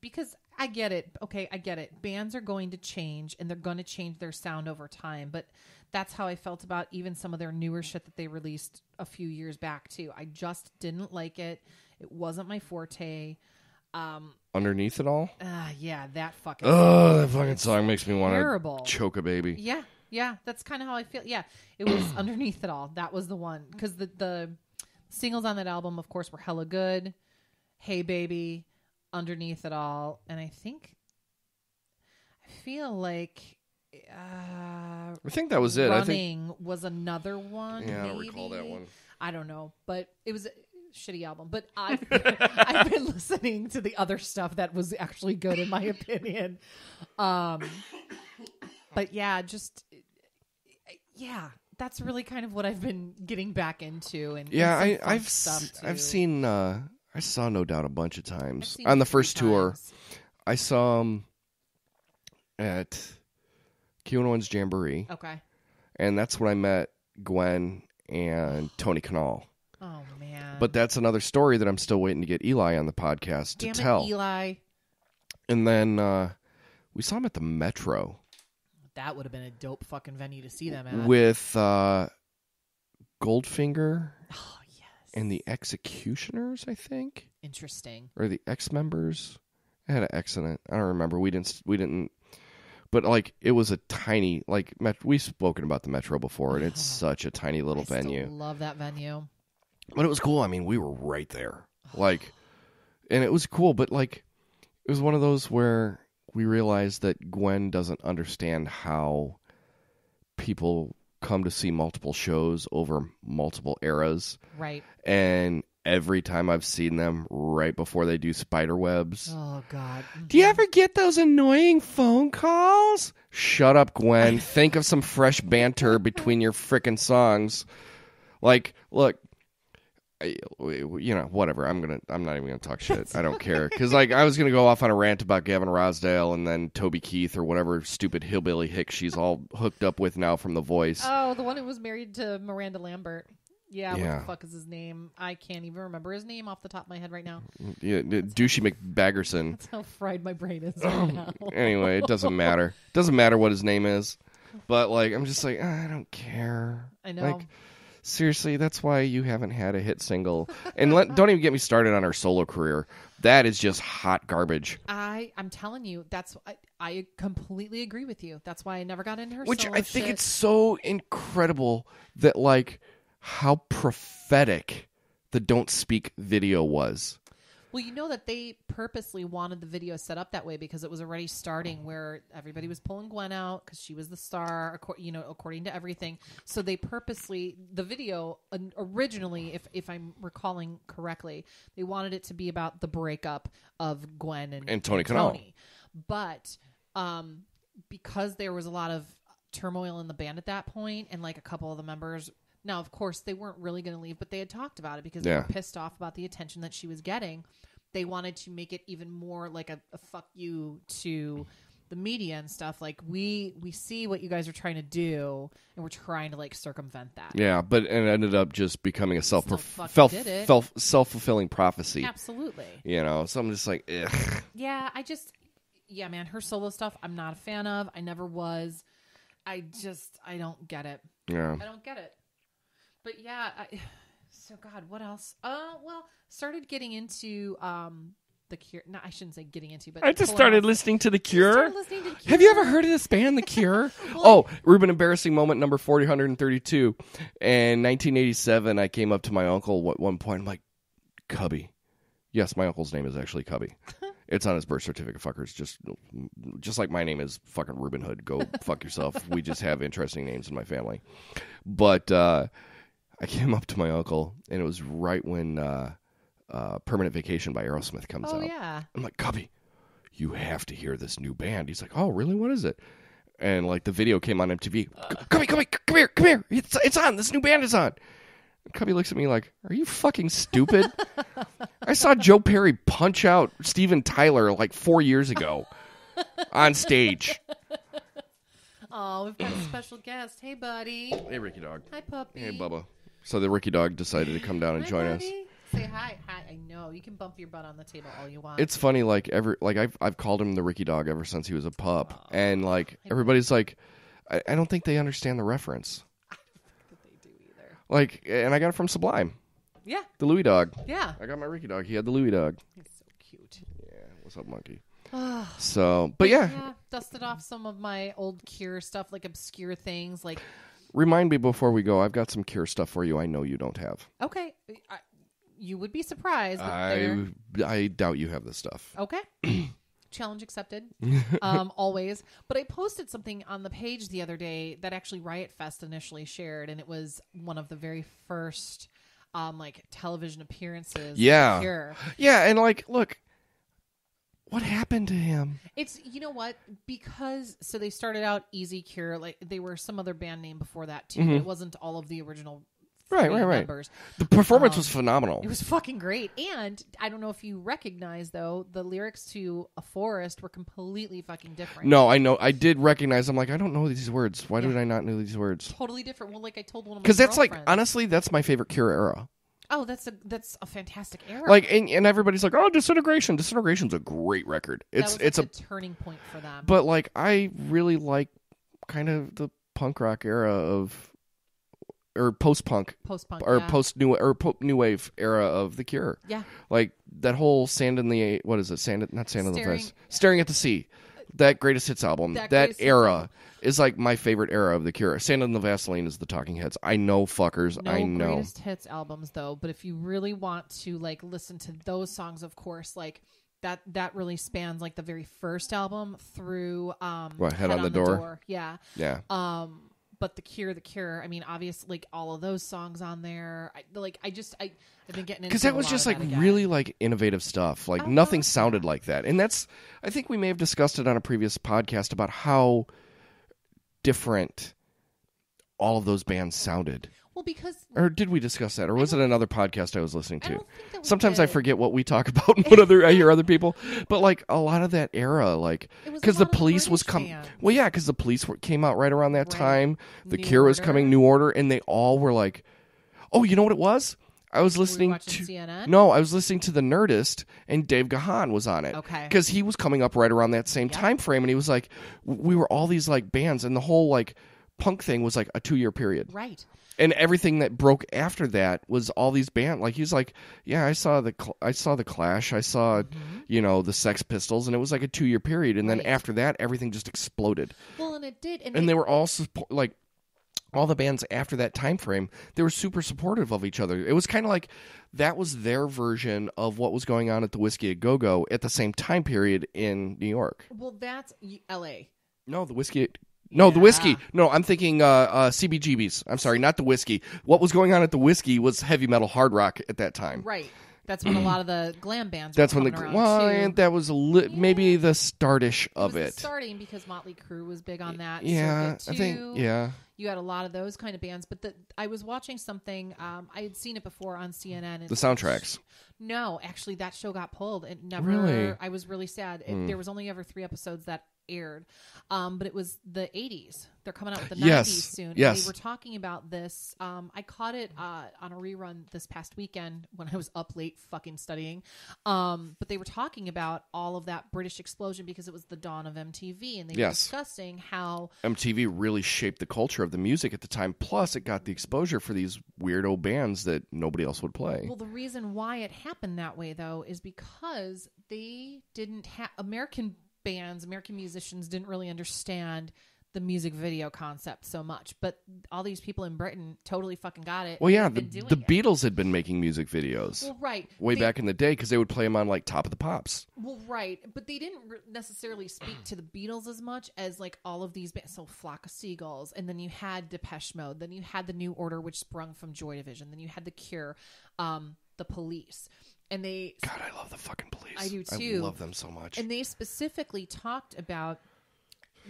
because I get it. Okay, I get it. Bands are going to change and they're going to change their sound over time, but that's how I felt about even some of their newer shit that they released a few years back too. I just didn't like it. It wasn't my forte. Um, Underneath it all. uh, yeah, that fucking Oh, that fucking song makes me want terrible. to choke a baby. Yeah, yeah, that's kind of how I feel. Yeah, it was underneath it all. That was the one because the the singles on that album, of course, were hella good. Hey baby, underneath it all, and I think I feel like uh, I think that was it. I think. running was another one. Yeah, I don't recall that one. I don't know, but it was shitty album. But I've I've been listening to the other stuff that was actually good in my opinion. Um, but yeah, just yeah, that's really kind of what I've been getting back into. And Yeah, I, I've stuff s- too. I've seen uh, I saw No Doubt a bunch of times on the a few first tour. I saw him at Q1's Jamboree, Okay. and that's when I met Gwen and Tony Kanal. Oh man. But that's another story that I'm still waiting to get Eli on the podcast to Damn tell. Eli. And then uh, we saw him at the Metro That would have been a dope fucking venue to see them at. with uh, Goldfinger oh yes. and the Executioners, I think, Interesting. or the X members. I had an X in it. I don't remember. We didn't. We didn't. But like, it was a tiny like. Met, we've spoken about the Metro before, and it's such a tiny little I still venue. love that venue. But it was cool. I mean, we were right there. Like, and it was cool. But like, it was one of those where we realized that Gwen doesn't understand how people come to see multiple shows over multiple eras. Right. And every time I've seen them right before they do Spiderwebs. Oh God. Do you ever get those annoying phone calls? Shut up, Gwen. Think of some fresh banter between your frickin' songs. Like, look, you know, whatever. I'm gonna. I'm not even gonna talk shit. I don't care because, like, I was gonna go off on a rant about Gavin Rossdale and then Toby Keith or whatever stupid hillbilly hick she's all hooked up with now from The Voice. Oh, the one who was married to Miranda Lambert. Yeah, what the fuck is his name? I can't even remember his name off the top of my head right now. Mm, yeah, douchey McBaggerson. That's how fried my brain is right now. anyway, it doesn't matter. Doesn't matter what his name is. But like, I'm just like, ah, I don't care. I know. Like, seriously, that's why you haven't had a hit single. And let, don't even get me started on her solo career. That is just hot garbage. I I'm telling you, that's I, I completely agree with you. That's why I never got into her. Which I think shit. it's so incredible that like how prophetic the Don't Speak video was. Well, you know that they purposely wanted the video set up that way because it was already starting where everybody was pulling Gwen out because she was the star, you know, according to everything. So they purposely the video originally, if if I'm recalling correctly, they wanted it to be about the breakup of Gwen and, And Tony Kanal. Tony. But um, because there was a lot of turmoil in the band at that point, and like a couple of the members. Now, of course, they weren't really going to leave, but they had talked about it because they Yeah. were pissed off about the attention that she was getting. They wanted to make it even more like a, a fuck you to the media and stuff. Like we we see what you guys are trying to do, and we're trying to like circumvent that. Yeah, but it ended up just becoming a self self self-fulfilling prophecy. Absolutely. You know, so I'm just like, ugh. Yeah, I just yeah, man, her solo stuff I'm not a fan of. I never was. I just I don't get it. yeah. I don't get it. But yeah, I, so God, what else? Uh, well, started getting into um the Cure. No, I shouldn't say getting into, but I just started off- listening to The Cure. listening to The Have you ever heard of this band, The Cure? Well, oh, Reuben, embarrassing moment number 432. In 1987, I came up to my uncle at one point. I'm like, Cubby. Yes, my uncle's name is actually Cubby. It's on his birth certificate, fuckers. Just, just like my name is fucking Reuben Hood. Go fuck yourself. We just have interesting names in my family. But uh, I came up to my uncle, and it was right when uh, uh, "Permanent Vacation" by Aerosmith comes Oh out. yeah. I'm like, Cubby, you have to hear this new band. He's like, Oh, really? What is it? And like the video came on MTV. Cubby, Cubby, come here, come here. Come here. It's it's on. This new band is on. And Cubby looks at me like, Are you fucking stupid? I saw Joe Perry punch out Steven Tyler like four years ago on stage. Oh, we've got a special guest. Hey, buddy. Hey, Ricky Dog. Hi, puppy. Hey, Bubba. So the Ricky Dog decided to come down and Hi, join us. buddy. Say hi. Hi. I know you can bump your butt on the table all you want. It's funny, like every like I've I've called him the Ricky Dog ever since he was a pup, and like everybody's like, I, I don't think they understand the reference. that they do either. Like, and I got it from Sublime, Yeah. the Louis Dog. Yeah. I got my Ricky Dog. He had the Louis Dog. He's so cute. Yeah, what's up, monkey? so, but yeah, Yeah. Dusted off some of my old Cure stuff, like obscure things, like remind me before we go. I've got some Cure stuff for you. I know you don't have. Okay. I, you would be surprised. But they're- I I doubt you have this stuff. Okay. Challenge accepted. Um, always. But I posted something on the page the other day that actually Riot Fest initially shared, and it was one of the very first um, like television appearances. of Yeah. Cure. Yeah, and like, look, what happened to him? It's you know what because so they started out Easy Cure like they were some other band name before that too. It wasn't all of the original. Mm-hmm. Right, right, right. Members. The performance Um, was phenomenal. It was fucking great. And I don't know if you recognize though, the lyrics to A Forest were completely fucking different. no, I know. I did recognize. I'm like, I don't know these words. Why Yeah. did I not know these words? Totally different. Well, like I told one of my Because that's like, honestly, that's my favorite Cure era. Oh, that's a that's a fantastic era. Like, and, and everybody's like, oh, Disintegration. Disintegration's a great record. It's was, it's like, a, turning point for them. but like, I really like kind of the punk rock era of, or post punk post punk or yeah. post new or po- new wave era of the Cure. yeah, Like that whole sand in the what is it? Sand not sand in the face. Staring at the sea. That greatest hits album. That That, era album. is like my favorite era of the Cure. Sand in the Vaseline is the Talking Heads. I know fuckers. no I know. greatest hits albums though. But if you really want to like listen to those songs, of course, like that that really spans like the very first album through um What, Head on the Door? Yeah. Yeah. Um but the cure the cure i mean obviously like all of those songs on there. I, like i just i i've been getting because that was just like really like innovative stuff. Like Oh, nothing sounded like that. And that's i think we may have discussed it on a previous podcast about how different all of those bands sounded. Well because or did we discuss that? Or was it another podcast i was listening I to? don't think that we sometimes i forget what we talk about and what other i hear other people. But like a lot of that era like It was a because the police was coming well yeah because the police were, came out right around that Right. time. The New cure was Order. coming new order and they all were like oh you know what it was? I was listening to CNN? no i was listening to the nerdist and dave gahan was on it. Okay. because he was coming up right around that same time frame and he was like we were all these like bands and the whole like punk thing was like a two year period. Right. And everything that broke after that was all these band like he's like yeah i saw the Cl- i saw the clash i saw you know the sex pistols and it was like a two year period and then Mm-hmm. Right. after that everything just exploded. Well and it did and, and they were all support like all the bands after that time frame they were super supportive of each other. It was kind of like that was their version of what was going on at the whiskey a go-go at the same time period in new york. Well that's la no the whiskey no the whiskey no i'm thinking uh, uh cbgb's i'm sorry not the whiskey what was going on at the whiskey was heavy metal hard rock at that time right that's when a lot of the glam bands that's were when the well that was a li- maybe the startish it of was it, starting because Motley Crue was big on that. yeah i think yeah you had a lot of those kind of bands. But the, I was watching something. Um, I had seen it before on CNN. and- the soundtracks No, actually, that show got pulled. It never. Really? I was really sad. It, There was only ever three episodes that aired, um, but it was the '80s. They're coming out with the Yes. '90s soon. and Yes. they were talking about this. Um, I caught it uh, on a rerun this past weekend when I was up late fucking studying. Um, but they were talking about all of that British explosion because it was the dawn of MTV, and they were discussing how MTV really shaped the culture of the music at the time. Plus, it got the exposure for these weirdo bands that nobody else would play. Well, the reason why it happened that way, though, is because they didn't have American bands, American musicians didn't really understand the music video concept so much. But all these people in Britain totally fucking got it. well, yeah, the, the it. Beatles had been making music videos Well, right. way They- back in the day because they would play them on like Top of the Pops. Well, right, but they didn't re- necessarily speak to the Beatles as much as like all of these bands. So Flock of Seagulls, and then you had Depeche Mode, then you had the New Order, which sprung from Joy Division, then you had the Cure, um, the Police, and they God, I love the fucking police. I do too. I love them so much. And they specifically talked about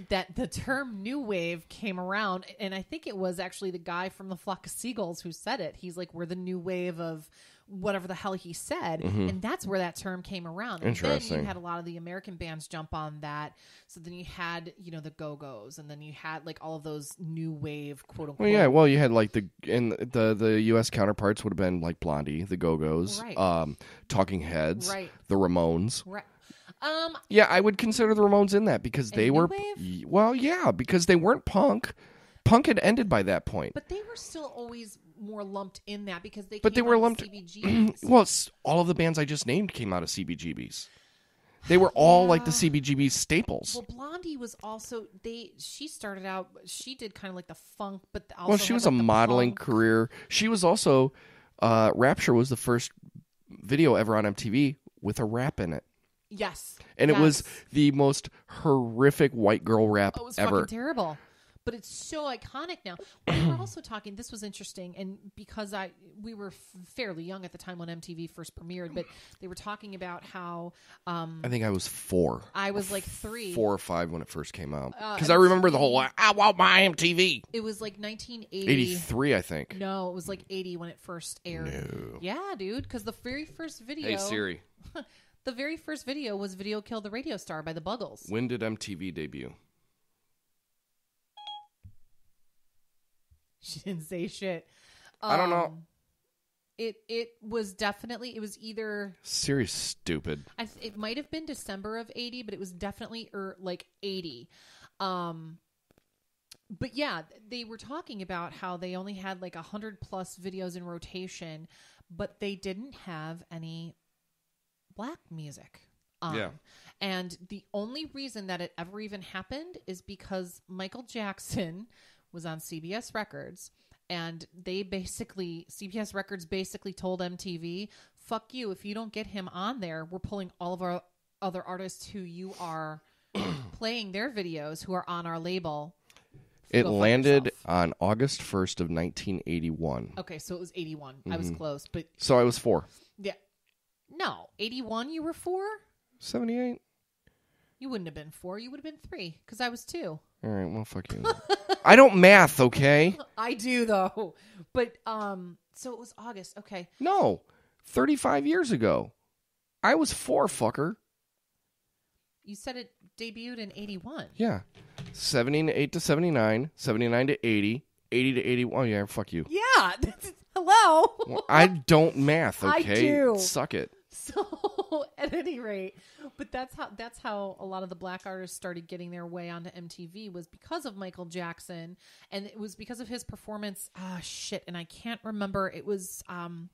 that the term new wave came around and I think it was actually the guy from the flock of seagulls who said it. He's like we're the new wave of whatever the hell he said and that's where that term came around. And then Interesting. you had a lot of the American bands jump on that. So then you had, you know, the Go-Go's and then you had like all of those new wave quote unquote. well, yeah, well, you had like the and the the U.S. counterparts would have been like Blondie, the Go Go's, Right. um, Talking Heads, Right. the Ramones. Right. Um Yeah, I would consider the Ramones in that because they were wave? well, yeah, because they weren't punk. Punk had ended by that point. but they were still always more lumped in that because they But they were lumped- CBGBs. well, all of the bands I just named came out of CBGBs. They were all like the CBGB staples. Well, Blondie was also they. She started out. She did kind of like the funk, but also Well, she was a like, the modeling punk. career. She was also uh, Rapture was the first video ever on MTV with a rap in it. Yes. And it was the most horrific white girl rap Oh, it was ever. fucking terrible. But it's so iconic now. We were also talking. This was interesting, and because I we were f- fairly young at the time when MTV first premiered, but they were talking about how um, I think I was four. I was like three. Four or five when it first came out. Uh, Because I remember the whole, I want my MTV. It was like 1980. 83, I think. No, it was like 80 when it first aired. No. Yeah, dude. Because the very first video, Hey, Siri. the very first video was "Video Killed the Radio Star" by the Buggles. When did MTV debut? She didn't say shit. I don't know. Um, It it was definitely it was either Siri's stupid. I th- it might have been December of 80, but it was definitely er, like 80. Um but yeah, they were talking about how they only had like a 100 plus videos in rotation, but they didn't have any black music. on. Yeah. And the only reason that it ever even happened is because Michael Jackson was on CBS Records and they basically CBS Records basically told MTV, "Fuck you if you don't get him on there, we're pulling all of our other artists who you are playing their videos who are on our label." It landed on August 1st of 1981. Okay, so it was 81. I was Mm-hmm. close, but So I was four. yeah. No, 81 you were 4? 78? You wouldn't have been 4, you would have been 3 cuz I was 2. All right, well, fuck you. I don't math, okay? I do though. But um so it was August. Okay. No, 35 years ago. I was four, fucker. You said it debuted in 81. Yeah. 78 to 79, 79 to 80, 80 to 81. Oh, Yeah, fuck you. Yeah. Hello. Well, I don't math, I okay? do. Suck it. So at any rate, but that's how that's how a lot of the black artists started getting their way onto MTV was because of Michael Jackson, and it was because of his performance. Ah, shit, and I can't remember. It was um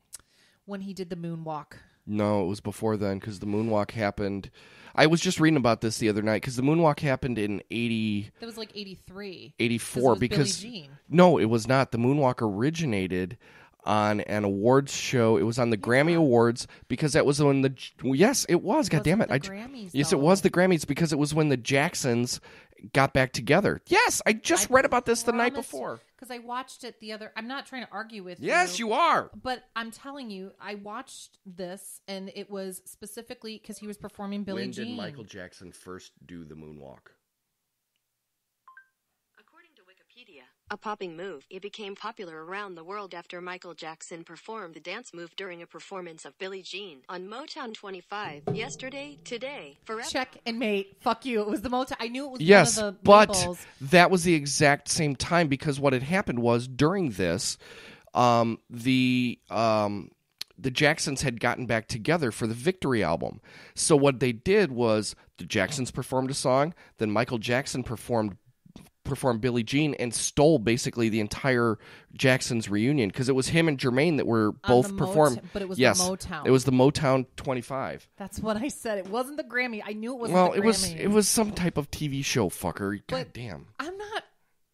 when he did the moonwalk. No, it was before then because the moonwalk happened. I was just reading about this the other night because the moonwalk happened in 80, That was like eighty three. 84 Billie because Jean. no, it was not. The moonwalk originated on an awards show. It was on the Grammy Awards because that was when the yes, it was. God damn it! the I j- Grammys, yes, it was the Grammys because it was when the Jacksons got back together. Yes, I just read about this the night before. because I watched it the other. I'm not trying to argue with you. Yes, you are. But I'm telling you, I watched this, and it was specifically because he was performing Billie when Jean. did Michael Jackson first do the moonwalk? According to Wikipedia, a popping move, it became popular around the world after Michael Jackson performed the dance move during a performance of Billie Jean on Motown 25. Yesterday, today, forever. Check and mate. Fuck you. It was the Motown. I knew it was Yes, one of the but labels. that was the exact same time because what had happened was during this, um, the um, the Jacksons had gotten back together for the Victory album. So what they did was the Jacksons performed a song, then Michael Jackson performed performed Billie Jean and stole basically the entire Jacksons reunion because it was him and Jermaine that were both the performed. But it was the yes, Motown. It was the Motown 25. That's what I said. It wasn't the Grammy. I knew it wasn't Well, the it was it was some type of TV show, fucker. God But- damn. I'm not.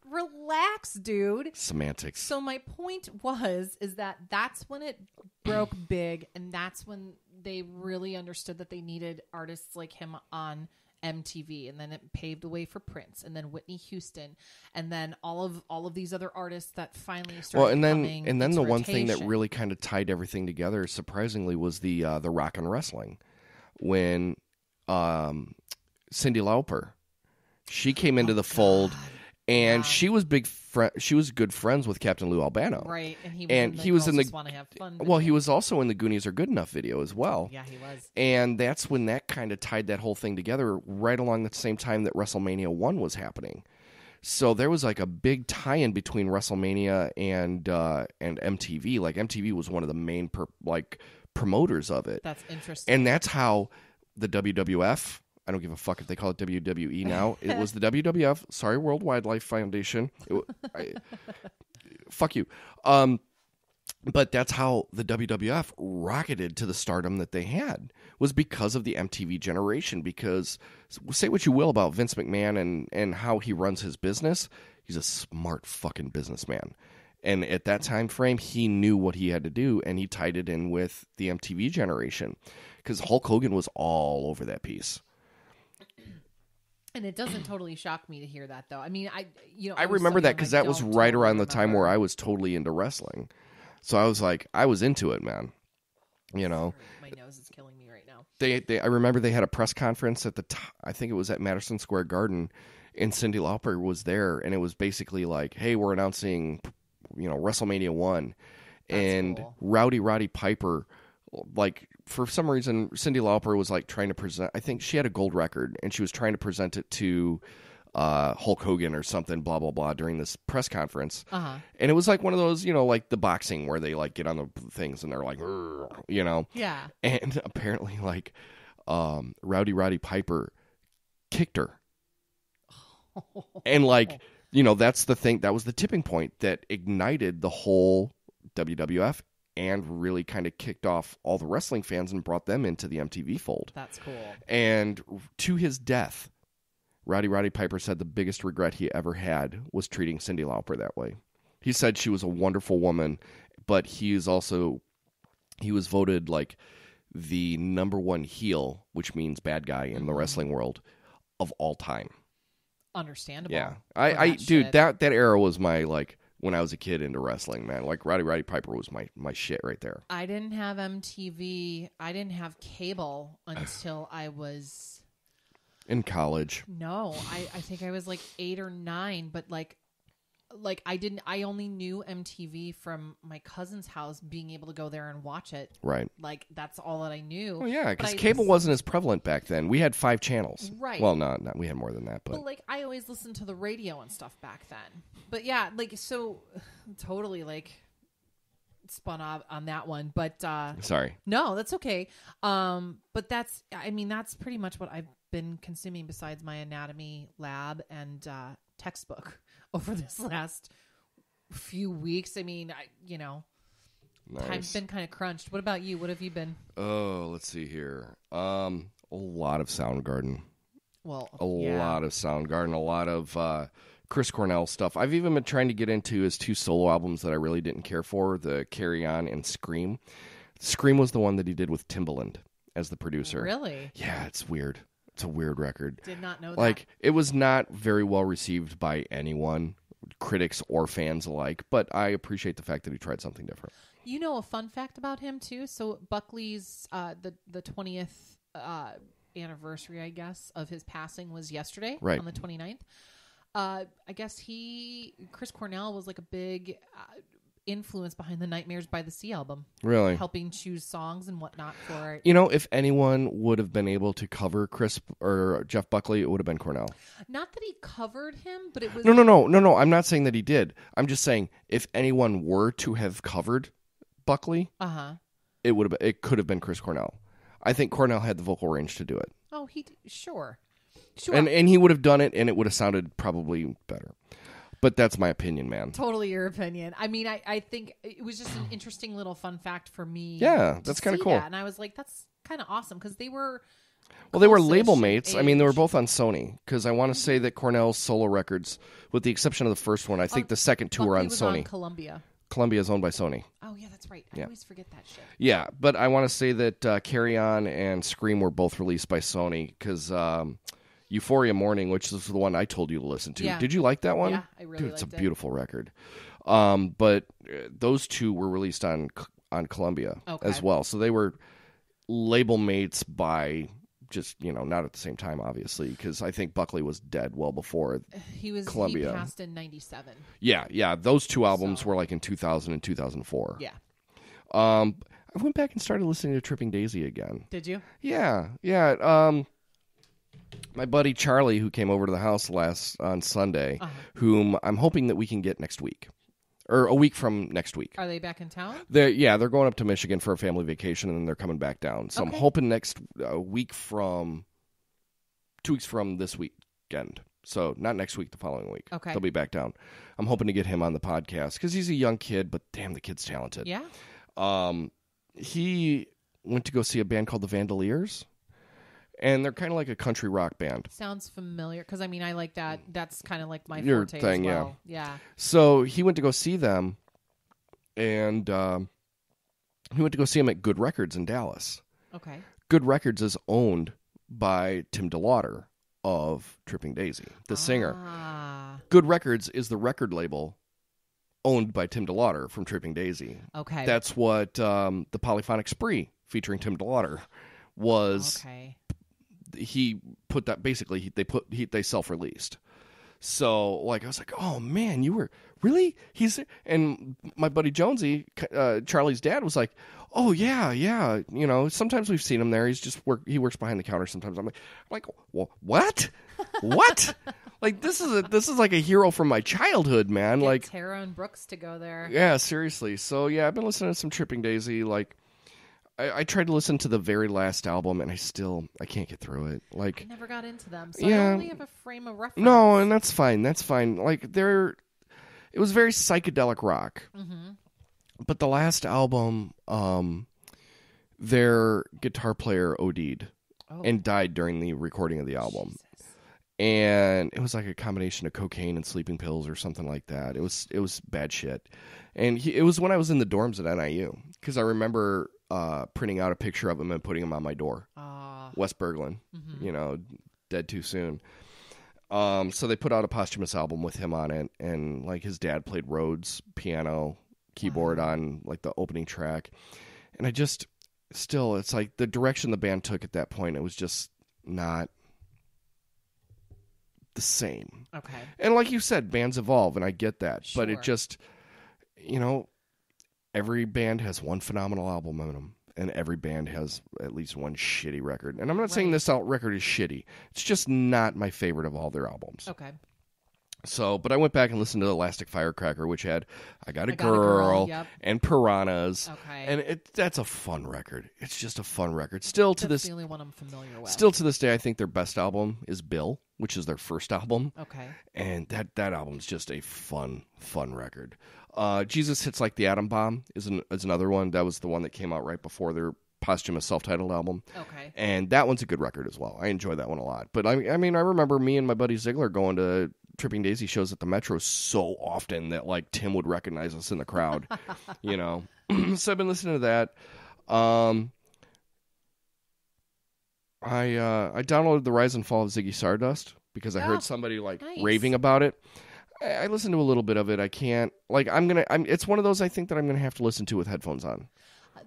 Relax, dude. Semantics. So my point was is that that's when it broke big and that's when they really understood that they needed artists like him on MTV and then it paved the way for Prince and then Whitney Houston and then all of all of these other artists that finally started well, and then and then the one thing that really kind of tied everything together, surprisingly, was the uh, the rock and wrestling. When um, Cyndi Lauper she came Oh, into the fold, and she was big. Fr- she was good friends with Captain Lou Albano. right and he was and in the he was in the- Wanna Have Fun Well, he was also in the Goonies Are Good Enough video as well. yeah he was And that's when that kind of tied that whole thing together right along the same time that WrestleMania 1 was happening. So there was like a big tie-in between WrestleMania and uh, and MTV. Like MTV was one of the main per- like promoters of it. that's interesting And that's how the WWF, I don't give a fuck if they call it WWE now. it was the WWF, sorry World Wildlife Foundation. It, I, fuck you. Um but that's how the WWF rocketed to the stardom that they had was because of the MTV generation because say what you will about Vince McMahon and and how he runs his business, he's a smart fucking businessman. And at that time frame, he knew what he had to do, and he tied it in with the MTV generation because Hulk Hogan was all over that piece. And it doesn't totally shock me to hear that, though. I mean, I you know I remember that because that was right totally around the time remember. where I was totally into wrestling. So I was like, I was into it, man. You know, My nose is killing me right now. they, they I remember they had a press conference at the t- I think it was at Madison Square Garden, and Cyndi Lauper was there, and it was basically like, hey, we're announcing, you know, WrestleMania one, That's and cool. Rowdy Roddy Piper, like for some reason, Cyndi Lauper was like trying to present. I think she had a gold record, and she was trying to present it to. Uh, Hulk Hogan or something, blah blah blah, during this press conference, Uh huh. and it was like one of those, you know, like the boxing where they like get on the things and they're like, you know, Yeah. and apparently like um rowdy roddy piper kicked her and like you know that's the thing that was the tipping point that ignited the whole wwf and really kind of kicked off all the wrestling fans and brought them into the mtv fold That's cool. and to his death rowdy roddy piper said the biggest regret he ever had was treating cyndi lauper that way he said she was a wonderful woman but he is also he was voted like the number one heel which means bad guy in the mm-hmm. wrestling world of all time Understandable. yeah i i dude shit. that that era was my like when i was a kid into wrestling man like rowdy roddy piper was my my shit right there I didn't have MTV. I didn't have cable until I was in college no. I I think I was like eight or nine. But like, like I didn't. I only knew MTV from my cousin's house, being able to go there and watch it. right Like that's all that I knew. Oh yeah, because cable was- wasn't as prevalent back then. We had five channels. Right. Well, no, not we had more than that, but But like I always listened to the radio and stuff back then. But yeah, like so totally like spun off on that one. But uh sorry. no, that's okay. Um but that's I mean that's pretty much what I've been consuming besides my anatomy lab and uh textbook over this last few weeks. I mean, I you know, time's Nice. been kind of crunched. What about you? What have you been? Oh, let's see here. Um, a lot of Soundgarden, Well, a yeah. lot of Soundgarden, a lot of uh, Chris Cornell stuff. I've even been trying to get into his two solo albums that I really didn't care for: the Carry On and Scream. Scream was the one that he did with Timbaland as the producer. Really? Yeah, it's weird. It's a weird record. Did not know that. like it was not very well received by anyone critics or fans alike but i appreciate the fact that he tried something different You know a fun fact about him too. So Buckley's uh, the the twentieth uh, anniversary, I guess, of his passing was yesterday, Right. on the 29th. Uh, I guess he Chris Cornell was like a big uh, influence behind the Nightmares by the Sea album, really? Helping choose songs and whatnot for it. you know if anyone would have been able to cover chris or jeff buckley it would have been cornell. Not that he covered him, but it was no no no no no. I'm not saying that he did. I'm just saying if anyone were to have covered buckley Uh huh. it would have it could have been chris cornell. I think cornell had the vocal range to do it. Oh, he sure, sure. and and he would have done it and it would have sounded probably better but that's my opinion man Totally your opinion. I mean, I, I think it was just an interesting little fun fact for me. Yeah, that's kinda cool. that. And I was like, that's kind of awesome because they were. Well, they were label mates. I mean, they were both on Sony because I want to say that Cornell's solo records, with the exception of the first one, I think the second two were on Sony. on Columbia. Columbia is owned by Sony. Oh yeah, that's right. I Yeah. always forget that shit. Yeah, but I want to say that uh, Carry On and Scream were both released by Sony because um, Euphoria Morning, which is the one I told you to listen to. Yeah. Did you like that one? Yeah, I really Dude, it's a it. beautiful record. Um, but uh, those two were released on on Columbia Okay. as well, so they were label mates by just you know not at the same time, obviously, because I think Buckley was dead well before. He was Columbia. He passed in '97. Yeah, yeah, those two albums So- were like in 2000 and 2004. Yeah. Um, I went back and started listening to Tripping Daisy again. Did you? Yeah, yeah. Um, my buddy Charlie, who came over to the house last on Sunday, Uh-huh. whom I'm hoping that we can get next week, or a week from next week. Are they back in town? They're yeah, they're going up to Michigan for a family vacation, and then they're coming back down. So Okay. I'm hoping next uh, week from two weeks from this weekend. So not next week, the following week. Okay. they'll be back down. I'm hoping to get him on the podcast because he's a young kid, but damn, the kid's talented. Yeah. Um, he went to go see a band called the Vandoliers, and they're kind of like a country rock band. Sounds familiar because I mean I like that. That's kind of like my Your forte thing, as yeah. well. Yeah. So he went to go see them, and um, he went to go see them at Good Records in Dallas. Okay. Good Records is owned by Tim DeLaughter of Tripping Daisy, the singer. Ah. Good Records is the record label owned by Tim DeLaughter from Tripping Daisy. Okay. That's what um, the Polyphonic Spree featuring Tim DeLaughter was. okay. He put that basically he, they put he, they self released. So like I was like, oh man, you were really he's and my buddy Jonesy, uh, Charlie's dad was like, oh yeah, yeah, you know sometimes we've seen him there. He's just work he works behind the counter sometimes. I'm like, I'm like well, what, what? like this is a this is like a hero from my childhood, man. Get like Tara and Brooks to go there. yeah, seriously. So yeah, I've been listening to some Tripping Daisy. Like, I, I tried to listen to the very last album, and I still I can't get through it. Like I never got into them, so I Yeah. only have a frame of reference. no, and that's fine. That's fine. Like, they're it was very psychedelic rock, Mm-hmm. but the last album, um, their guitar player OD'd Oh, and died during the recording of the album. Jesus. and it was like a combination of cocaine and sleeping pills or something like that. It was it was bad shit, and he, it was when I was in the dorms at NIU because I remember uh, printing out a picture of him and putting him on my door. Ah. Wes Berglund, Mhm. you know, dead too soon. Um, so they put out a posthumous album with him on it, and like his dad played Rhodes piano, keyboard Wow. on like the opening track, and I just still it's like the direction the band took at that point. It was just not the same. Okay. And like you said, bands evolve, and I get that. But it just, you know, every band has one phenomenal album in them, and every band has at least one shitty record. And I'm not saying this out record is shitty. It's just not my favorite of all their albums. Okay. So, but I went back and listened to Elastic Firecracker, which had "I Got a I Got a Girl" Girl, yep. and "Piranhas," Okay. and it that's a fun record. It's just a fun record. Still to That's this, the only one I'm familiar with. still to this day, I think their best album is "Bill," which is their first album Okay. and that that album's just a fun fun record uh jesus hits like the atom bomb is, an, is another one that was the one that came out right before their posthumous self-titled album Okay. and that one's a good record as well i enjoy that one a lot but i, I mean i remember me and my buddy ziegler going to tripping daisy shows at the metro so often that like tim would recognize us in the crowd you know so i've been listening to that um I uh, I downloaded the Rise and Fall of Ziggy Stardust because I Oh, heard somebody like nice. raving about it. I, I listened to a little bit of it. I can't like I'm gonna. I'm. It's one of those I think that I'm gonna have to listen to with headphones on.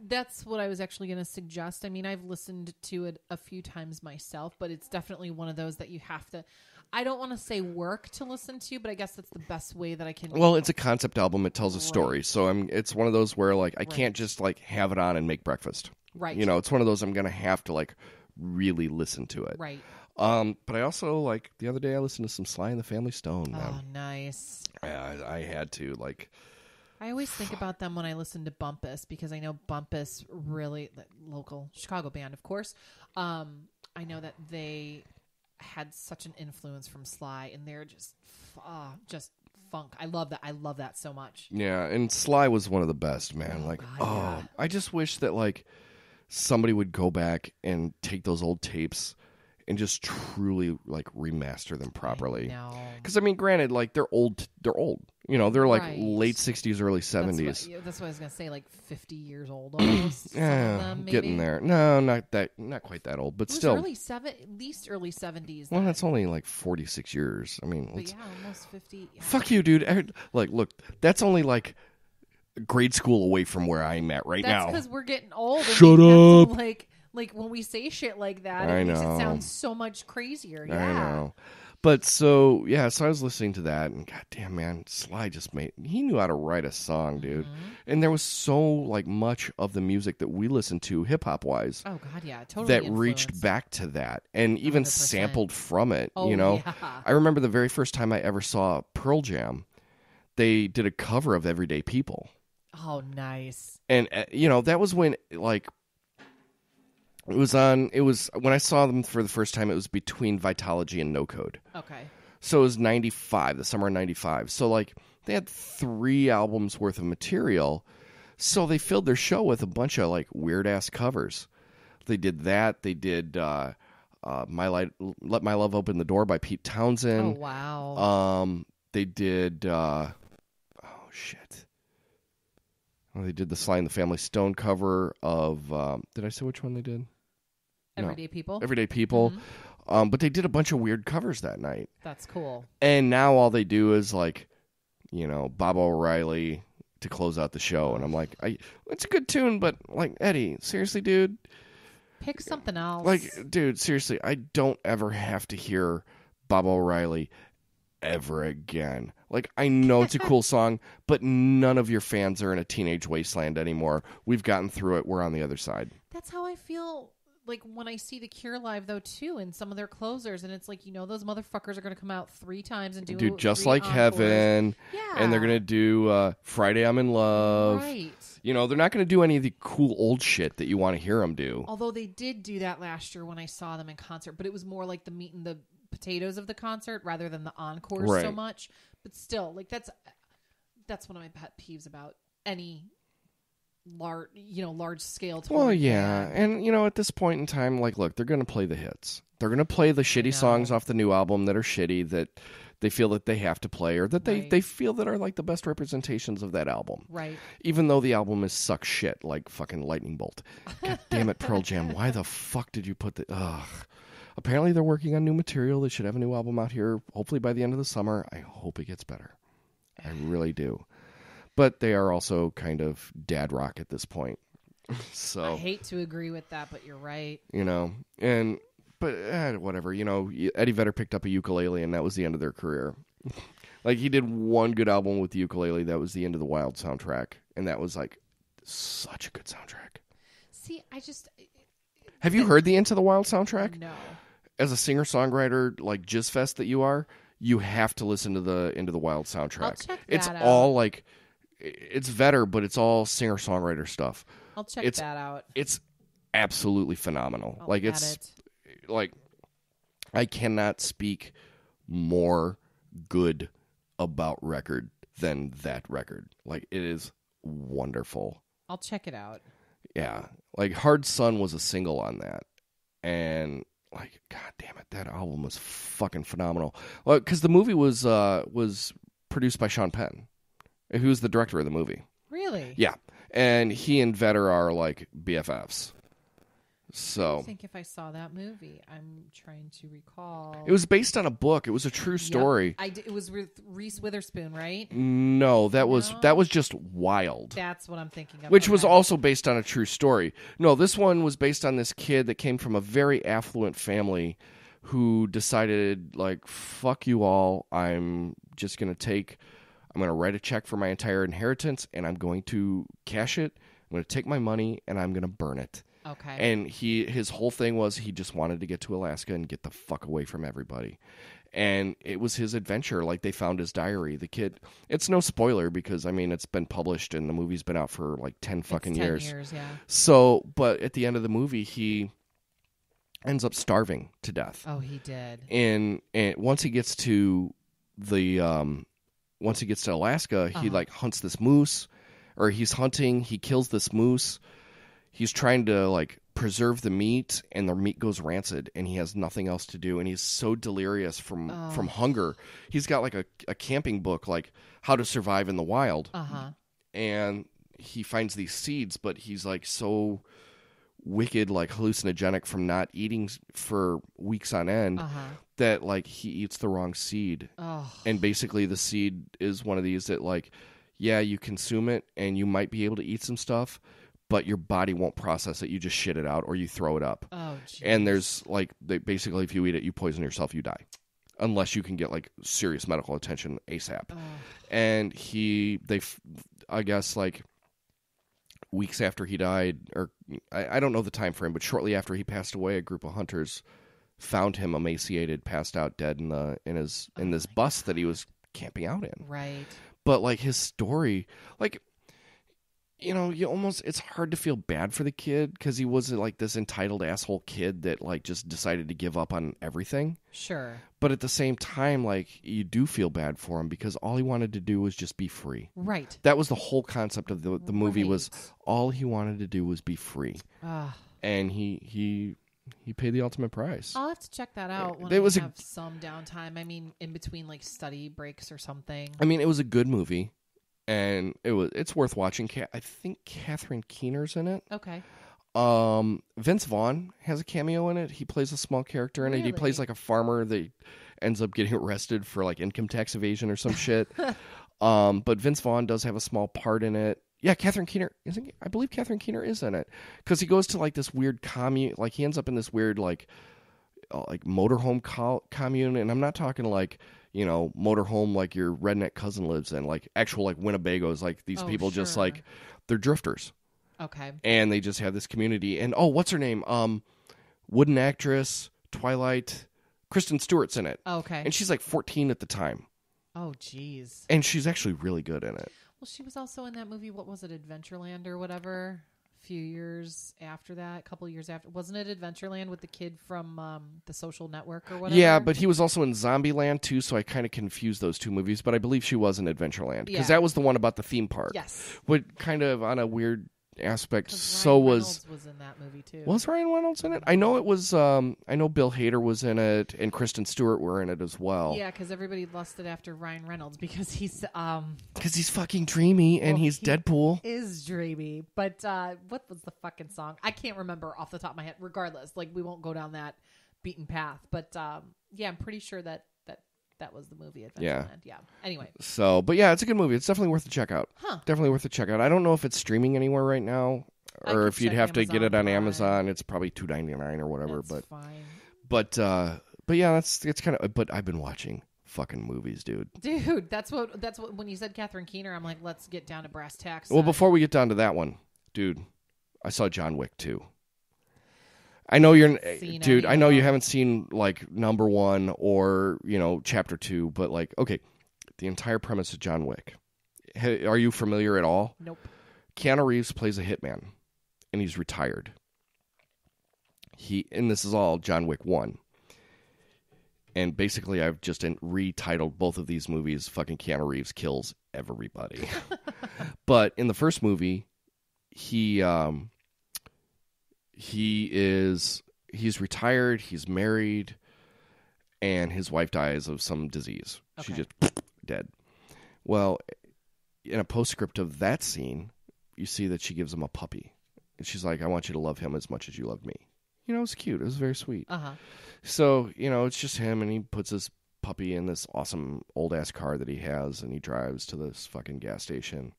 That's what I was actually going to suggest. I mean, I've listened to it a few times myself, but it's definitely one of those that you have to. I don't want to say work to listen to, but I guess that's the best way that I can. Well, it's a concept album. It tells a Right. story, so I'm. It's one of those where like I Right. can't just like have it on and make breakfast. right. You know, it's one of those I'm gonna have to like really listen to it. right. Um, but I also like the other day I listened to some Sly and the Family Stone. Oh, nice. I, I, had to like. I always think about them when I listen to Bumpus because I know Bumpus really the local Chicago band, of course. Um, I know that they had such an influence from Sly, and they're just, f- ah, just funk. I love that. I love that so much. Yeah, and Sly was one of the best, man. Oh, like, God, oh, yeah. I just wish that like somebody would go back and take those old tapes and just truly like remaster them properly. Because I mean, granted, like they're old. They're old. You know, they're like Right. late '60s, early that's what, '70s. that's what I was gonna say. Like fifty years old, almost. Yeah, them, maybe. getting there. No, not that. Not quite that old, but still. early seven, at least early seventies. well, that's only like 46 years. I mean, yeah, almost fifty. yeah. fuck you, dude. I- Like, look, that's only like grade school away from where I'm at right That's now. because we're getting old. Shut up. Like, like when we say shit like that, I it makes know. it sound so much crazier. I Yeah. know. But so yeah, so I was listening to that, and goddamn, man, Sly just made he knew how to write a song, dude. Mm-hmm. And there was so like much of the music that we listened to hip hop wise Oh God, yeah, totally. that reached back to that, and even 100%. sampled from it. Oh, you know, yeah. I remember the very first time I ever saw Pearl Jam, they did a cover of Everyday People, Oh, nice. and uh, you know that was when like. It was on. It was when I saw them for the first time. It was between Vitology and No Code. Okay. So it was 95, the summer of 95. So, like, they had three albums worth of material. So they filled their show with a bunch of, like, weird ass covers. They did that. They did uh, uh, My Light, Let My Love Open the Door by Pete Oh Townshend. wow. Um, they did, uh, oh, shit. well, they did the Sly and the Family Stone cover of. Um, did I say which one they did? No. Everyday people. Everyday People. Um, but they did a bunch of weird covers that night. That's cool. And now all they do is like, you know, Baba O'Riley to close out the show, and I'm like, I, it's a good tune, but like Eddie, seriously, dude, Pick something else. like, dude, seriously, I don't ever have to hear Baba O'Riley ever again. Like, I know it's a cool song, but none of your fans are in a teenage wasteland anymore. We've gotten through it. We're on the other side. That's how I feel like when I see the Cure live though too, and some of their closers, and it's like you know those motherfuckers are going to come out three times and do Dude, just like encores. Heaven, Yeah, and they're gonna do uh, Friday I'm in Love. right. You know, they're not gonna do any of the cool old shit that you want to hear them do. Although they did do that last year when I saw them in concert, but it was more like the meat and the potatoes of the concert rather than the encores so much. But still, like that's that's one of my pet peeves about any large, you know, large scale. Well, yeah, band. and you know, at this point in time, like, look, they're gonna play the hits. They're gonna play the shitty songs off the new album that are shitty that they feel that they have to play or that they Right. they feel that are like the best representations of that album. right. Even though the album is suck shit, like fucking lightning bolt. God damn it, Pearl Jam! Why the fuck did you put the? Ugh. Apparently, they're working on new material. They should have a new album out here, hopefully by the end of the summer. I hope it gets better. I really do. But they are also kind of dad rock at this point. So I hate to agree with that, but you're right. you know, and but eh, whatever, you know, Eddie Vedder picked up a ukulele, and that was the end of their career. like he did one good album with the ukulele, that was the end of the Wild soundtrack, and that was like such a good soundtrack. See, I just Have you heard the Into the Wild soundtrack? no. As a singer songwriter like Jizzfest that you are, you have to listen to the Into the Wild soundtrack. it's all like it's Vedder, but it's all singer songwriter stuff. I'll check It's- that out. It's absolutely phenomenal. I'll like it's it. like I cannot speak more good about record than that record. Like it is wonderful. I'll check it out. Yeah. Like Hard Sun was a single on that. And like god damn it that album was fucking phenomenal. Well, cuz the movie was uh was produced by Sean Penn. Who was the director of the movie. Really? Yeah. And he and Vedder are like BFFs. So I think if I saw that movie, I'm trying to recall. It was based on a book. It was a true Yep. story. I d- it was with Reese Witherspoon, right? No, that was that was just wild. That's what I'm thinking of. Which was Okay. also based on a true story. No, this one was based on this kid that came from a very affluent family who decided like fuck you all. I'm just going to take I'm going to write a check for my entire inheritance and I'm going to cash it. I'm going to take my money and I'm going to burn it. okay. And he his whole thing was he just wanted to get to Alaska and get the fuck away from everybody. And it was his adventure. Like they found his diary. The kid it's no spoiler because I mean it's been published and the movie's been out for like ten fucking 10 years. years. Yeah. So but at the end of the movie he ends up starving to death. Oh, he did. And and once he gets to the um once he gets to Alaska, he Uh-huh. like hunts this moose or he's hunting, he kills this moose. He's trying to like preserve the meat and the meat goes rancid and he has nothing else to do and he's so delirious from Oh. from hunger. He's got like a, a camping book like how to survive in the wild Uh huh. and he finds these seeds but he's like so wicked like hallucinogenic from not eating for weeks on end Uh huh. that like he eats the wrong seed Oh. and basically the seed is one of these that like yeah you consume it and you might be able to eat some stuff but your body won't process it you just shit it out or you throw it up Oh. And there's like they, basically if you eat it you poison yourself you die unless you can get like serious medical attention asap Oh. and he they i guess like weeks after he died or I, I don't know the time frame but shortly after he passed away a group of hunters found him emaciated passed out dead in the in his in Oh this bus that he was camping out in Right. but like his story like you know you almost it's hard to feel bad for the kid because he wasn't like this entitled asshole kid that like just decided to give up on everything Sure. but at the same time like you do feel bad for him because all he wanted to do was just be free Right. that was the whole concept of the the movie was all he wanted to do was be free and he he he paid the ultimate price I'll have to check that out when I was a- some downtime. I mean, in between like study breaks or something. i mean it was a good movie and it was it's worth watching. Ca- I think Catherine Keener's in it. Okay. Um, Vince Vaughn has a cameo in it. He plays a small character in it. He plays like a farmer that ends up getting arrested for like income tax evasion or some shit. Um, but Vince Vaughn does have a small part in it. Yeah, Catherine Keener isn't. I believe Catherine Keener is in it because he goes to like this weird commune. Like he ends up in this weird like uh, like motorhome co- commune, and I'm not talking like you know motorhome like your redneck cousin lives in. Like actual like Winnebagos. Like these Oh, people just like they're drifters Okay. and they just have this community. And oh, what's her name? Um, wooden actress, Twilight, Kristen Stewart's in it, Okay. and she's like 14 at the time, oh, jeez. and she's actually really good in it. Well, she was also in that movie. What was it, Adventureland or whatever? Few years after that, a couple years after, wasn't it Adventureland with the kid from um, the Social Network or whatever? Yeah, but he was also in Zombieland too, so I kind of confused those two movies. But I believe she was in Adventureland because Yeah. that was the one about the theme park. yes, What kind of on a weird aspect. So Ryan was Reynolds was in that movie too. was Ryan Reynolds in it? I know it was. Um, I know Bill Hader was in it, and Kristen Stewart were in it as well. Yeah, because everybody lusted after Ryan Reynolds because he's um because he's fucking dreamy and Well, he's he- Deadpool. is dreamy. But uh what was the fucking song? I can't remember off the top of my head. Regardless, like we won't go down that beaten path. But um yeah, I'm pretty sure that that was the movie Adventureland. Yeah. Yeah. Anyway, So, but yeah, it's a good movie. It's definitely worth a check out. Huh. Definitely worth a check out. I don't know if it's streaming anywhere right now, or if you'd have to get it on Amazon Prime. Amazon. It's probably two ninety nine or whatever. that's but fine. but uh, but yeah, that's it's kind of. But I've been watching fucking movies, dude. Dude, that's what that's what when you said Catherine Keener, I'm like, let's get down to brass tacks. Well, before we get down to that one, dude, I saw John Wick too. I know you're, Seen dude. I know you haven't seen like number one or you know chapter two, but like okay, the entire premise of John Wick. Are you familiar at all? Nope. Keanu Reeves plays a hitman, and he's retired. He and this is all John Wick one. And basically, I've just retitled both of these movies. Fucking Keanu Reeves kills everybody. but in the first movie, he um, he is he's retired. He's married, and his wife dies of some disease. She Okay. just dead. Well, in a postscript of that scene, you see that she gives him a puppy. And she's like, I want you to love him as much as you love me. You know, it's cute. It was very sweet. Uh huh. So, you know, it's just him, and he puts his puppy in this awesome old ass car that he has, and he drives to this fucking gas station.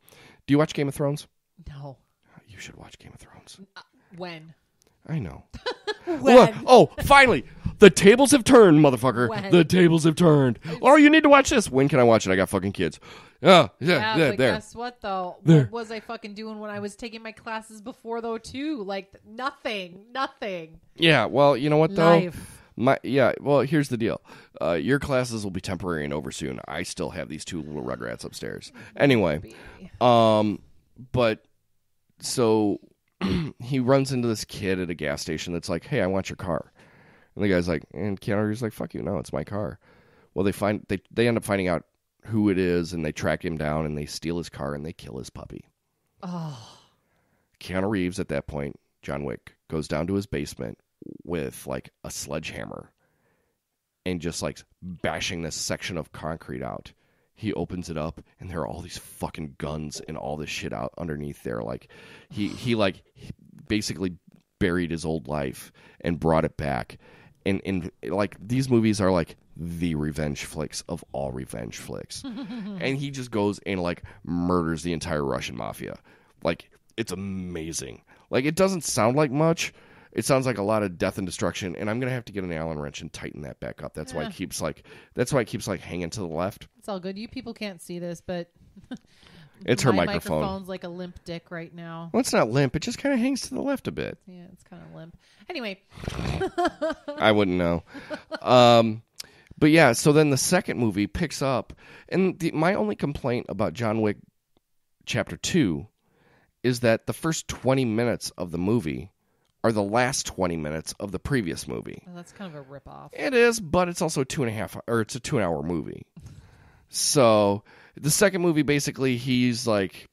Do you watch Game of Thrones? No. You should watch Game of Thrones. When? I know. When? Oh, finally! The tables have turned, motherfucker. When? The tables have turned. Oh, you need to watch this. When can I watch it? I got fucking kids. Oh, yeah, Yeah, yeah, but there. guess what though? There. What was I fucking doing when I was taking my classes before though too? Like nothing, nothing. Yeah, well, you know what though? Life. My yeah, well, here's the deal. Uh, your classes will be temporary and over soon. I still have these two little rugrats upstairs. Anyway, um, but so he runs into this kid at a gas station that's like, "Hey, I want your car," and the guy's like, and Keanu Reeves is like, "Fuck you, no, it's my car." Well, they find they they end up finding out who it is, and they track him down, and they steal his car, and they kill his puppy. Oh, Keanu Reeves at that point, John Wick, goes down to his basement with like a sledgehammer and just like bashing this section of concrete out. He opens it up and there are all these fucking guns and all this shit out underneath there. Like he he like he basically buried his old life and brought it back. And and like these movies are like the revenge flicks of all revenge flicks. and he just goes and like murders the entire Russian mafia. Like it's amazing. Like it doesn't sound like much. It sounds like a lot of death and destruction, and I'm gonna have to get an Allen wrench and tighten that back up. That's why it keeps like that's why it keeps like hanging to the left. it's all good. You people can't see this, but It's her my microphone. microphone's like a limp dick right now. Well, it's not limp. It just kind of hangs to the left a bit. Yeah, it's kind of limp. Anyway, I wouldn't know. Um, but yeah, so then the second movie picks up, and the, my only complaint about John Wick Chapter Two is that the first 20 minutes of the movie are the last 20 minutes of the previous movie. well, that's kind of a rip off. It is, but it's also two and a half, or it's a two hour movie. So the second movie, basically, he's like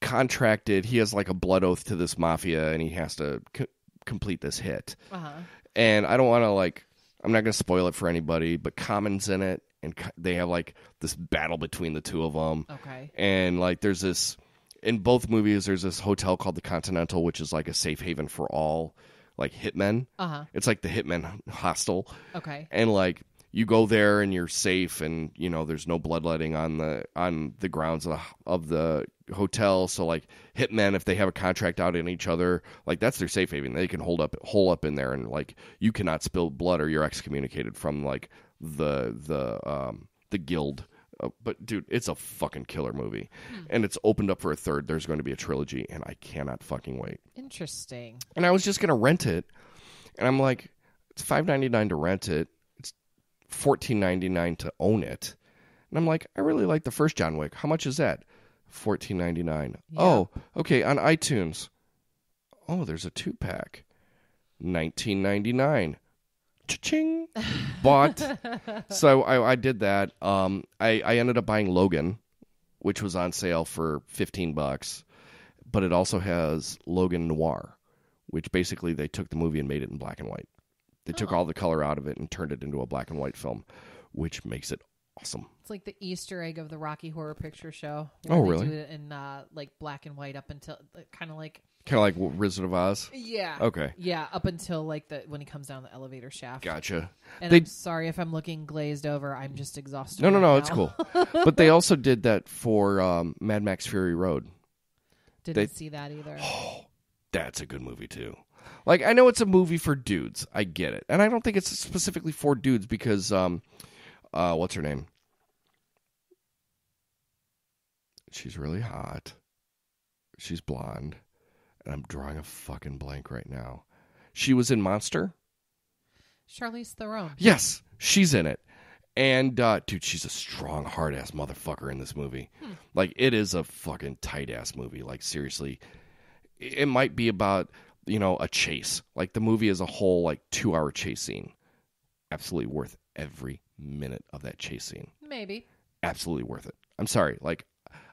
contracted. He has like a blood oath to this mafia, and he has to c- complete this hit. Uh huh. And I don't want to like, I'm not going to spoil it for anybody, but Common's in it, and ki- they have like this battle between the two of them Okay. and like there's this in both movies there's this hotel called the continental which is like a safe haven for all like hitmen. Uh huh. it's like the hitman hostel. Okay. and like you go there and you're safe and you know there's no bloodletting on the on the grounds of the, of the hotel. So like hitmen if they have a contract out in each other like that's their safe haven. They can hold up hole up in there and like you cannot spill blood or you're excommunicated from like the the um the guild uh, but dude it's a fucking killer movie and it's opened up for a third there's going to be a trilogy and i cannot fucking wait Interesting. and I was just gonna rent it, and I'm like, it's five ninety nine to rent it, it's fourteen ninety nine to own it, and I'm like, I really like the first John Wick. How much is that? Fourteen ninety nine. Yeah. Oh, okay, on iTunes. Oh, there's a two pack, nineteen ninety nine. Cha-ching. Bought. so I, I did that. Um, I, I ended up buying Logan, which was on sale for fifteen bucks but it also has Logan Noir, which basically they took the movie and made it in black and white. They took Oh. all the color out of it and turned it into a black and white film, which makes it awesome. It's like the Easter egg of the Rocky Horror Picture Show. Oh, they really? Do it in uh, like black and white up until kind of like Kind of like Wizard of Oz. yeah. Okay, Yeah, up until like the when he comes down the elevator shaft. gotcha. And They- I'm sorry if I'm looking glazed over. I'm just exhausted. No, no, right no, now. it's cool. but they also did that for um, Mad Max Fury Road. Didn't They- see that either. That's a good movie too. Like I know it's a movie for dudes. I get it. And I don't think it's specifically for dudes because um uh what's her name? She's really hot. She's blonde. And I'm drawing a fucking blank right now. She was in Monster? Charlize Theron. Yes, she's in it. And uh dude, she's a strong hard ass motherfucker in this movie. Like it is a fucking tight ass movie. Like seriously. It might be about, you know, a chase. Like the movie as a whole, like two hour chase scene. Absolutely worth every minute of that chase scene. Maybe. Absolutely worth it. I'm sorry. Like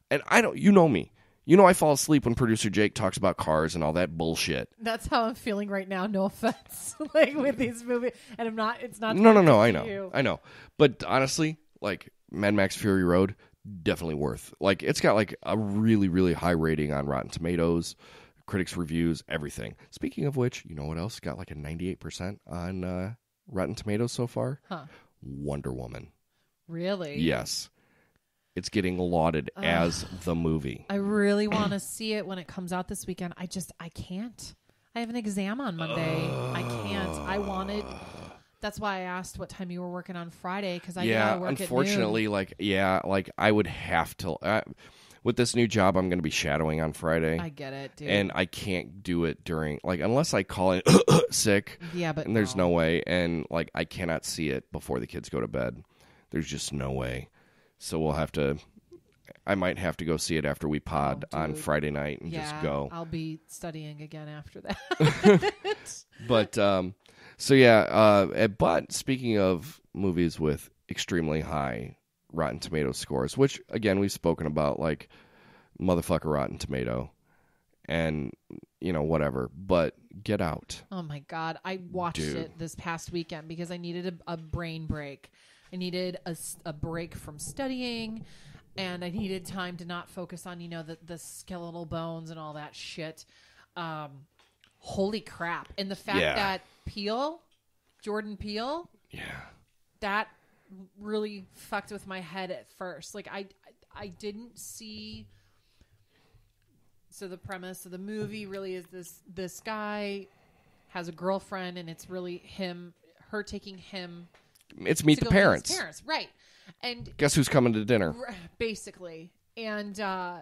and I don't you know me. You know I fall asleep when producer Jake talks about cars and all that bullshit. That's how I'm feeling right now. No offense, like with these movies, and I'm not. It's not. No, no, no. I know. you. I know. But honestly, like Mad Max Fury Road, definitely worth. Like it's got like a really, really high rating on Rotten Tomatoes, critics' reviews, everything. Speaking of which, you know what else got like a ninety-eight percent on uh, Rotten Tomatoes so far? Huh? Wonder Woman. Really? Yes, it's getting lauded as the movie. I really want to see it when it comes out this weekend. I just I can't. I have an exam on Monday. I can't. I wanted. That's why I asked what time you were working on Friday because I know I yeah, work unfortunately, like yeah, like I would have to. Uh, with this new job, I'm going to be shadowing on Friday. I get it, dude. and I can't do it during like unless I call it sick, yeah, but and there's no way, and like I cannot see it before the kids go to bed. There's just no way. So we'll have to. I might have to go see it after we pod Oh, on. Friday night and Yeah, just go. I'll be studying again after that. But um, so yeah. Uh, eh, but speaking of movies with extremely high Rotten Tomato scores, which again we've spoken about, like motherfucker Rotten Tomato, and you know whatever. But Get Out. Oh my god, I watched Dude. it this past weekend because I needed a, a brain break. I needed a break from studying, and I needed time to not focus on you know the the skeletal bones and all that shit. Um, holy crap! And the fact Yeah. that Peele, Jordan Peele, Yeah. that really fucked with my head at first. Like I, I didn't see. So the premise of the movie really is this: this guy has a girlfriend, and it's really him, her taking him It's meet the go meet parents. parents, right? And Guess who's coming to dinner? basically, and uh,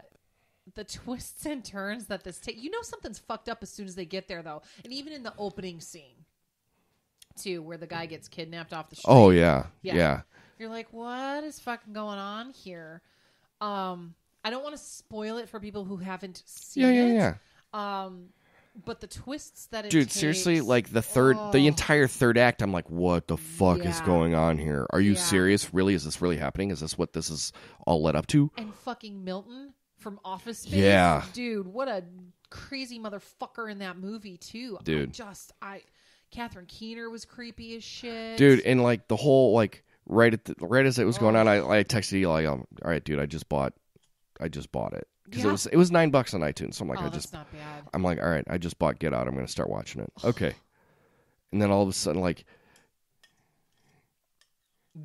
the twists and turns that this take, you know, something's fucked up as soon as they get there, though, and even in the opening scene, too, where the guy gets kidnapped off the street. Oh yeah, Yeah. yeah. You're like, what is fucking going on here? Um, I don't want to spoil it for people who haven't seen it. Yeah, yeah, it. yeah. Um, but the twists that it Dude, takes, seriously, like the third, Oh. the entire third act, I'm like, what the fuck is going on here? Are you Yeah. serious? Really? Is this really happening? Is this what this is all led up to? and fucking Milton from Office Space. Yeah. dude, what a crazy motherfucker in that movie too. I Dude. just I, Catherine Keener was creepy as shit. Dude, and like the whole like right at the, right as it was going on, I, I texted Eli, um, "All right, dude, I just bought, I just bought it because Yeah. it was it was nine bucks on iTunes. So I'm like, oh, I just. I'm like, all right, I just bought Get Out. I'm going to start watching it. Okay, and then all of a sudden, like,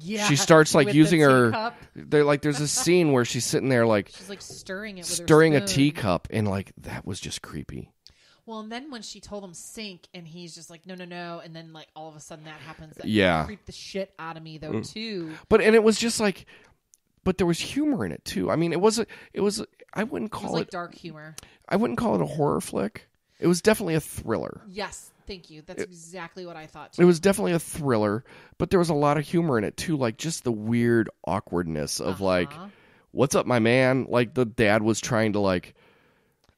Yeah. she starts like with the using her. They're like, there's a scene where she's sitting there like She's like stirring it with stirring a teacup, and like that was just creepy. Well, and then when she told him sink, and he's just like, no, no, no, and then like all of a sudden that happens. That Yeah. Mm. creeped the shit out of me though too. But and it was just like, but there was humor in it too. I mean, it was a, it was. I wouldn't It call like it. dark humor. I wouldn't call it a horror flick. It was definitely a thriller. Yes, thank you. That's exactly what I thought. Too. It was definitely a thriller, but there was a lot of humor in it too, like just the weird awkwardness of like, Uh-huh. "What's up, my man?" Like the dad was trying to like,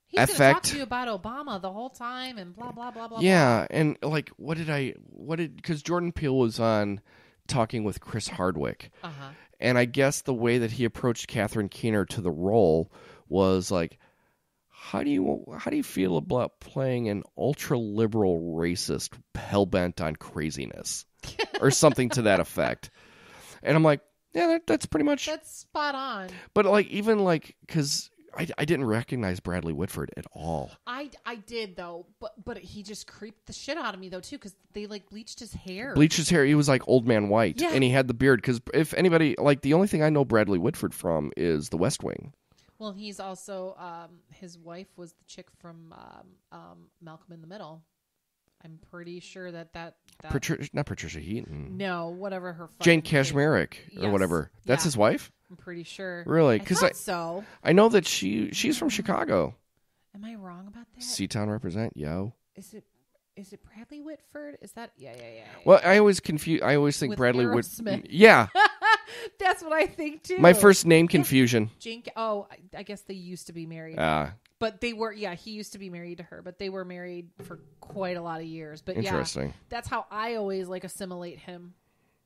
He's gonna talk affect- to you about Obama the whole time and blah blah blah blah. yeah, and like, what did I? What did? Because Jordan Peele was on talking with Chris Hardwick, Uh huh. And I guess the way that he approached Catherine Keener to the role was like, how do you how do you feel about playing an ultra liberal racist hell bent on craziness, or something to that effect? And I'm like, yeah, that, that's pretty much. That's spot on. But like, even like, because I, I didn't recognize Bradley Whitford at all. I I did though, but but he just creeped the shit out of me though too because they like bleached his hair. Bleached his hair. He was like old man white, Yeah. and he had the beard. Because if anybody like, the only thing I know Bradley Whitford from is The West Wing. Well, he's also um, his wife was the chick from um, um, Malcolm in the Middle. I'm pretty sure that that, that Patricia, not Patricia Heaton. no, whatever her Jane fucking name- or Yes. wause That's Yeah. his wife. I'm pretty sure. Really? Because thought I- so. I know that she she's from Chicago. Am I wrong about that? Seatown represent, yo. Is it is it Bradley Whitford? Is that yeah yeah yeah? yeah. Well, I always confuse. I always think With Bradley. Whitford. Yeah, That's what I think too. my first name confusion. Jane. Oh, I, I guess they used to be married. Ah, But they were, yeah, he used to be married to her, but they were married for quite a lot of years. But yeah, interesting. that's how I always like assimilate him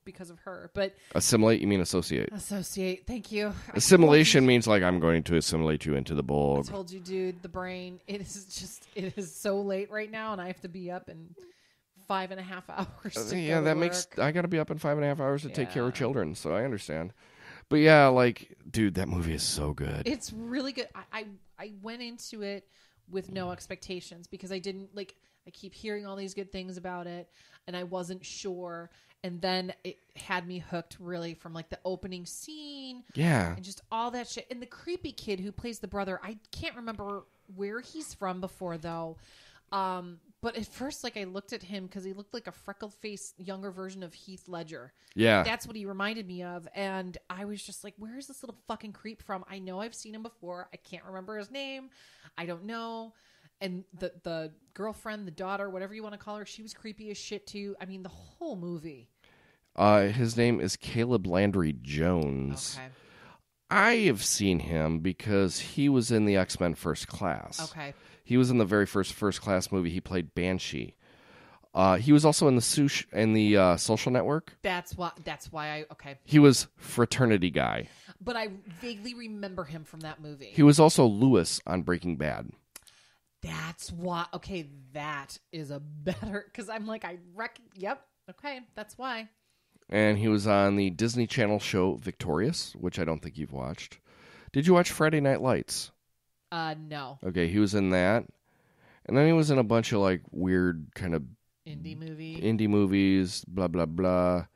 because of her. But Assimilate? You mean associate? associate, thank you. I Assimilation means like I'm going to assimilate you into the. I told you, dude, the brain. It is just, it is so late right now, and I have to be up in five and a half hours. To Uh, yeah, go to that makes. work. I got to be up in five and a half hours to take care of Yeah. children, so I understand. But yeah, like, dude, that movie is so good. It's really good. I, I I went into it with no expectations because I didn't like. I keep hearing all these good things about it, and I wasn't sure. And then it had me hooked really from like the opening scene yeah, and just all that shit. And the creepy kid who plays the brother, I can't remember where he's from before though. Um, but at first, like I looked at him because he looked like a freckled faced younger version of Heath Ledger. yeah. That's what he reminded me of. And I was just like, where is this little fucking creep from? I know I've seen him before. I can't remember his name. I don't know. And the the girlfriend, the daughter, whatever you want to call her, she was creepy as shit too. I mean, the whole movie. Uh, his name is Caleb Landry Jones. Okay. I have seen him because he was in the X Men First Class. Okay. He was in the very first First Class movie. He played Banshee. Uh, he was also in the sush in the uh, Social Network. That's why that's why I okay. He was fraternity guy. But I vaguely remember him from that movie. He was also Lewis on Breaking Bad. That's why okay, that is a better cuz I'm like I rec yep. Okay, that's why. And he was on the Disney Channel show Victorious, which I don't think you've watched. Did you watch Friday Night Lights? Uh no. Okay, he was in that. And then he was in a bunch of like weird kind of Indie movie. indie movies, blah blah blah.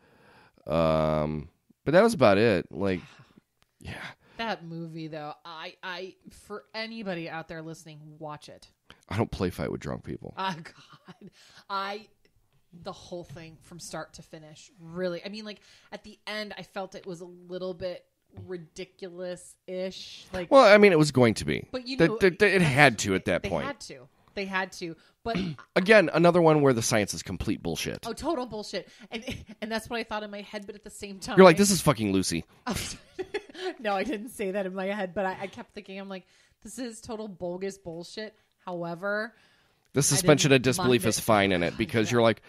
Um, but that was about it. Like, yeah, That movie though, I I for anybody out there listening, watch it. I don't play fight with drunk people. Oh god. I the whole thing from start to finish. Really. I mean like at the end I felt it was a little bit ridiculous-ish. Like Well, I mean, it was going to be. but you know that- that it had to at that they point. had to. They had to. But Again, another one where the science is complete bullshit. oh total bullshit. And and that's what I thought in my head, but at the same time You're like, this is fucking Lucy. no, I didn't say that in my head, but I, I kept thinking, I'm like, this is total bogus bullshit. However, The suspension of disbelief is fine in it because you're like,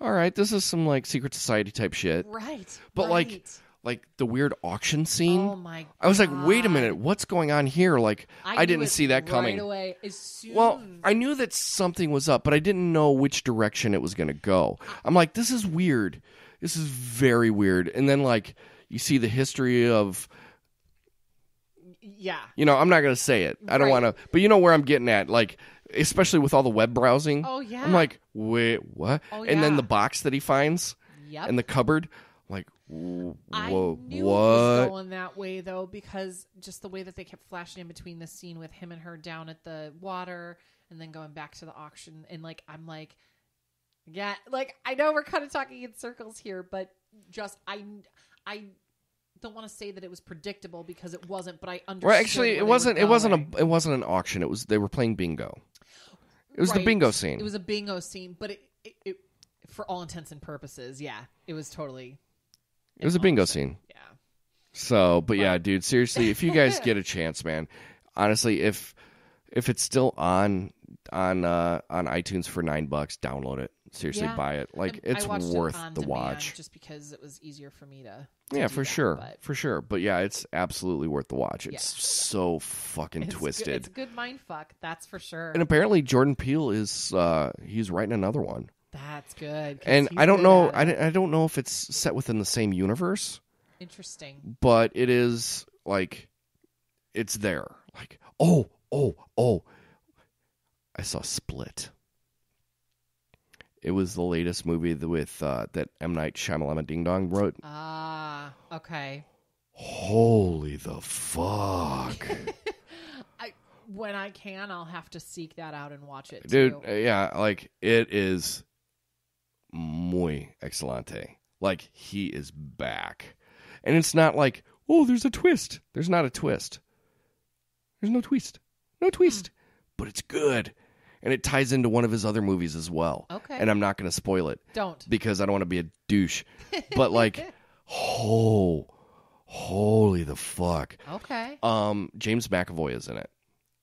all right, this is some like secret society type shit. right. But right. like the weird auction scene. oh my, I was like, wait a minute, what's going on here? Like, I, knew didn't see that right coming. away. As soon, Well, I knew that something was up, but I didn't know which direction it was going to go. I'm like, this is weird. this is very weird. And then like you see the history of Yeah. you know, I'm not gonna say it. I don't Right. want to, but you know where I'm getting at. Like, especially with all the web browsing. Oh, yeah. I'm like, wait, what? Oh, and then the box that he finds Yep. in the cupboard. Whoa, I knew it was going that way though, because just the way that they kept flashing in between the scene with him and her down at the water, and then going back to the auction, and like I'm like, yeah, like I know we're kind of talking in circles here, but just I I don't want to say that it was predictable because it wasn't, but I understood. Well, actually, it wasn't. It wasn't a. It wasn't an auction. It was they were playing bingo. It was the Right. bingo scene. It was a bingo scene, but it, it, it for all intents and purposes, yeah, it was totally. It was a bingo scene. Yeah. So, but yeah, dude, seriously, if you guys get a chance, man, honestly, if if it's still on on uh on iTunes for nine bucks, download it. Seriously, Yeah. buy it. Like And it's I watched it worth on the demand watch. just because it was easier for me to. to Yeah, do for that, sure, but for sure. But yeah, it's absolutely worth the watch. It's Yeah. so fucking it's good- twisted. it's a good mind fuck, that's for sure. And apparently, Jordan Peele is uh he's writing another one. That's good. And I don't know, I don't, I don't know if it's set within the same universe. Interesting. but it is like it's there. Like, oh, oh, oh. I saw Split. It was the latest movie that- with uh, that M Night Shyamalan Ding Dong wrote. Ah, okay. Holy the fuck, I when I can, I'll have to seek that out and watch it, dude! too. uh, yeah, like it is muy excelente. Like he is back, and it's not like oh, there's a twist. There's not a twist. There's no twist. No twist. But it's good. And it ties into one of his other movies as well. Okay. And I'm not going to spoil it Don't. because I don't want to be a douche. But like, oh, holy the fuck. Okay. Um, James McAvoy is in it.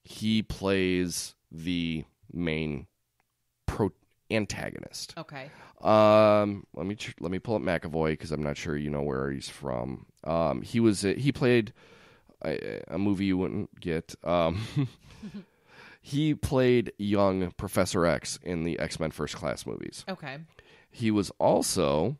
He plays the main pro antagonist. Okay. Um, let me tr- let me pull up McAvoy because I'm not sure you know where he's from. Um, he was he played a, a movie you wouldn't get. Um, he played young Professor X in the X Men First Class movies. Okay. He was also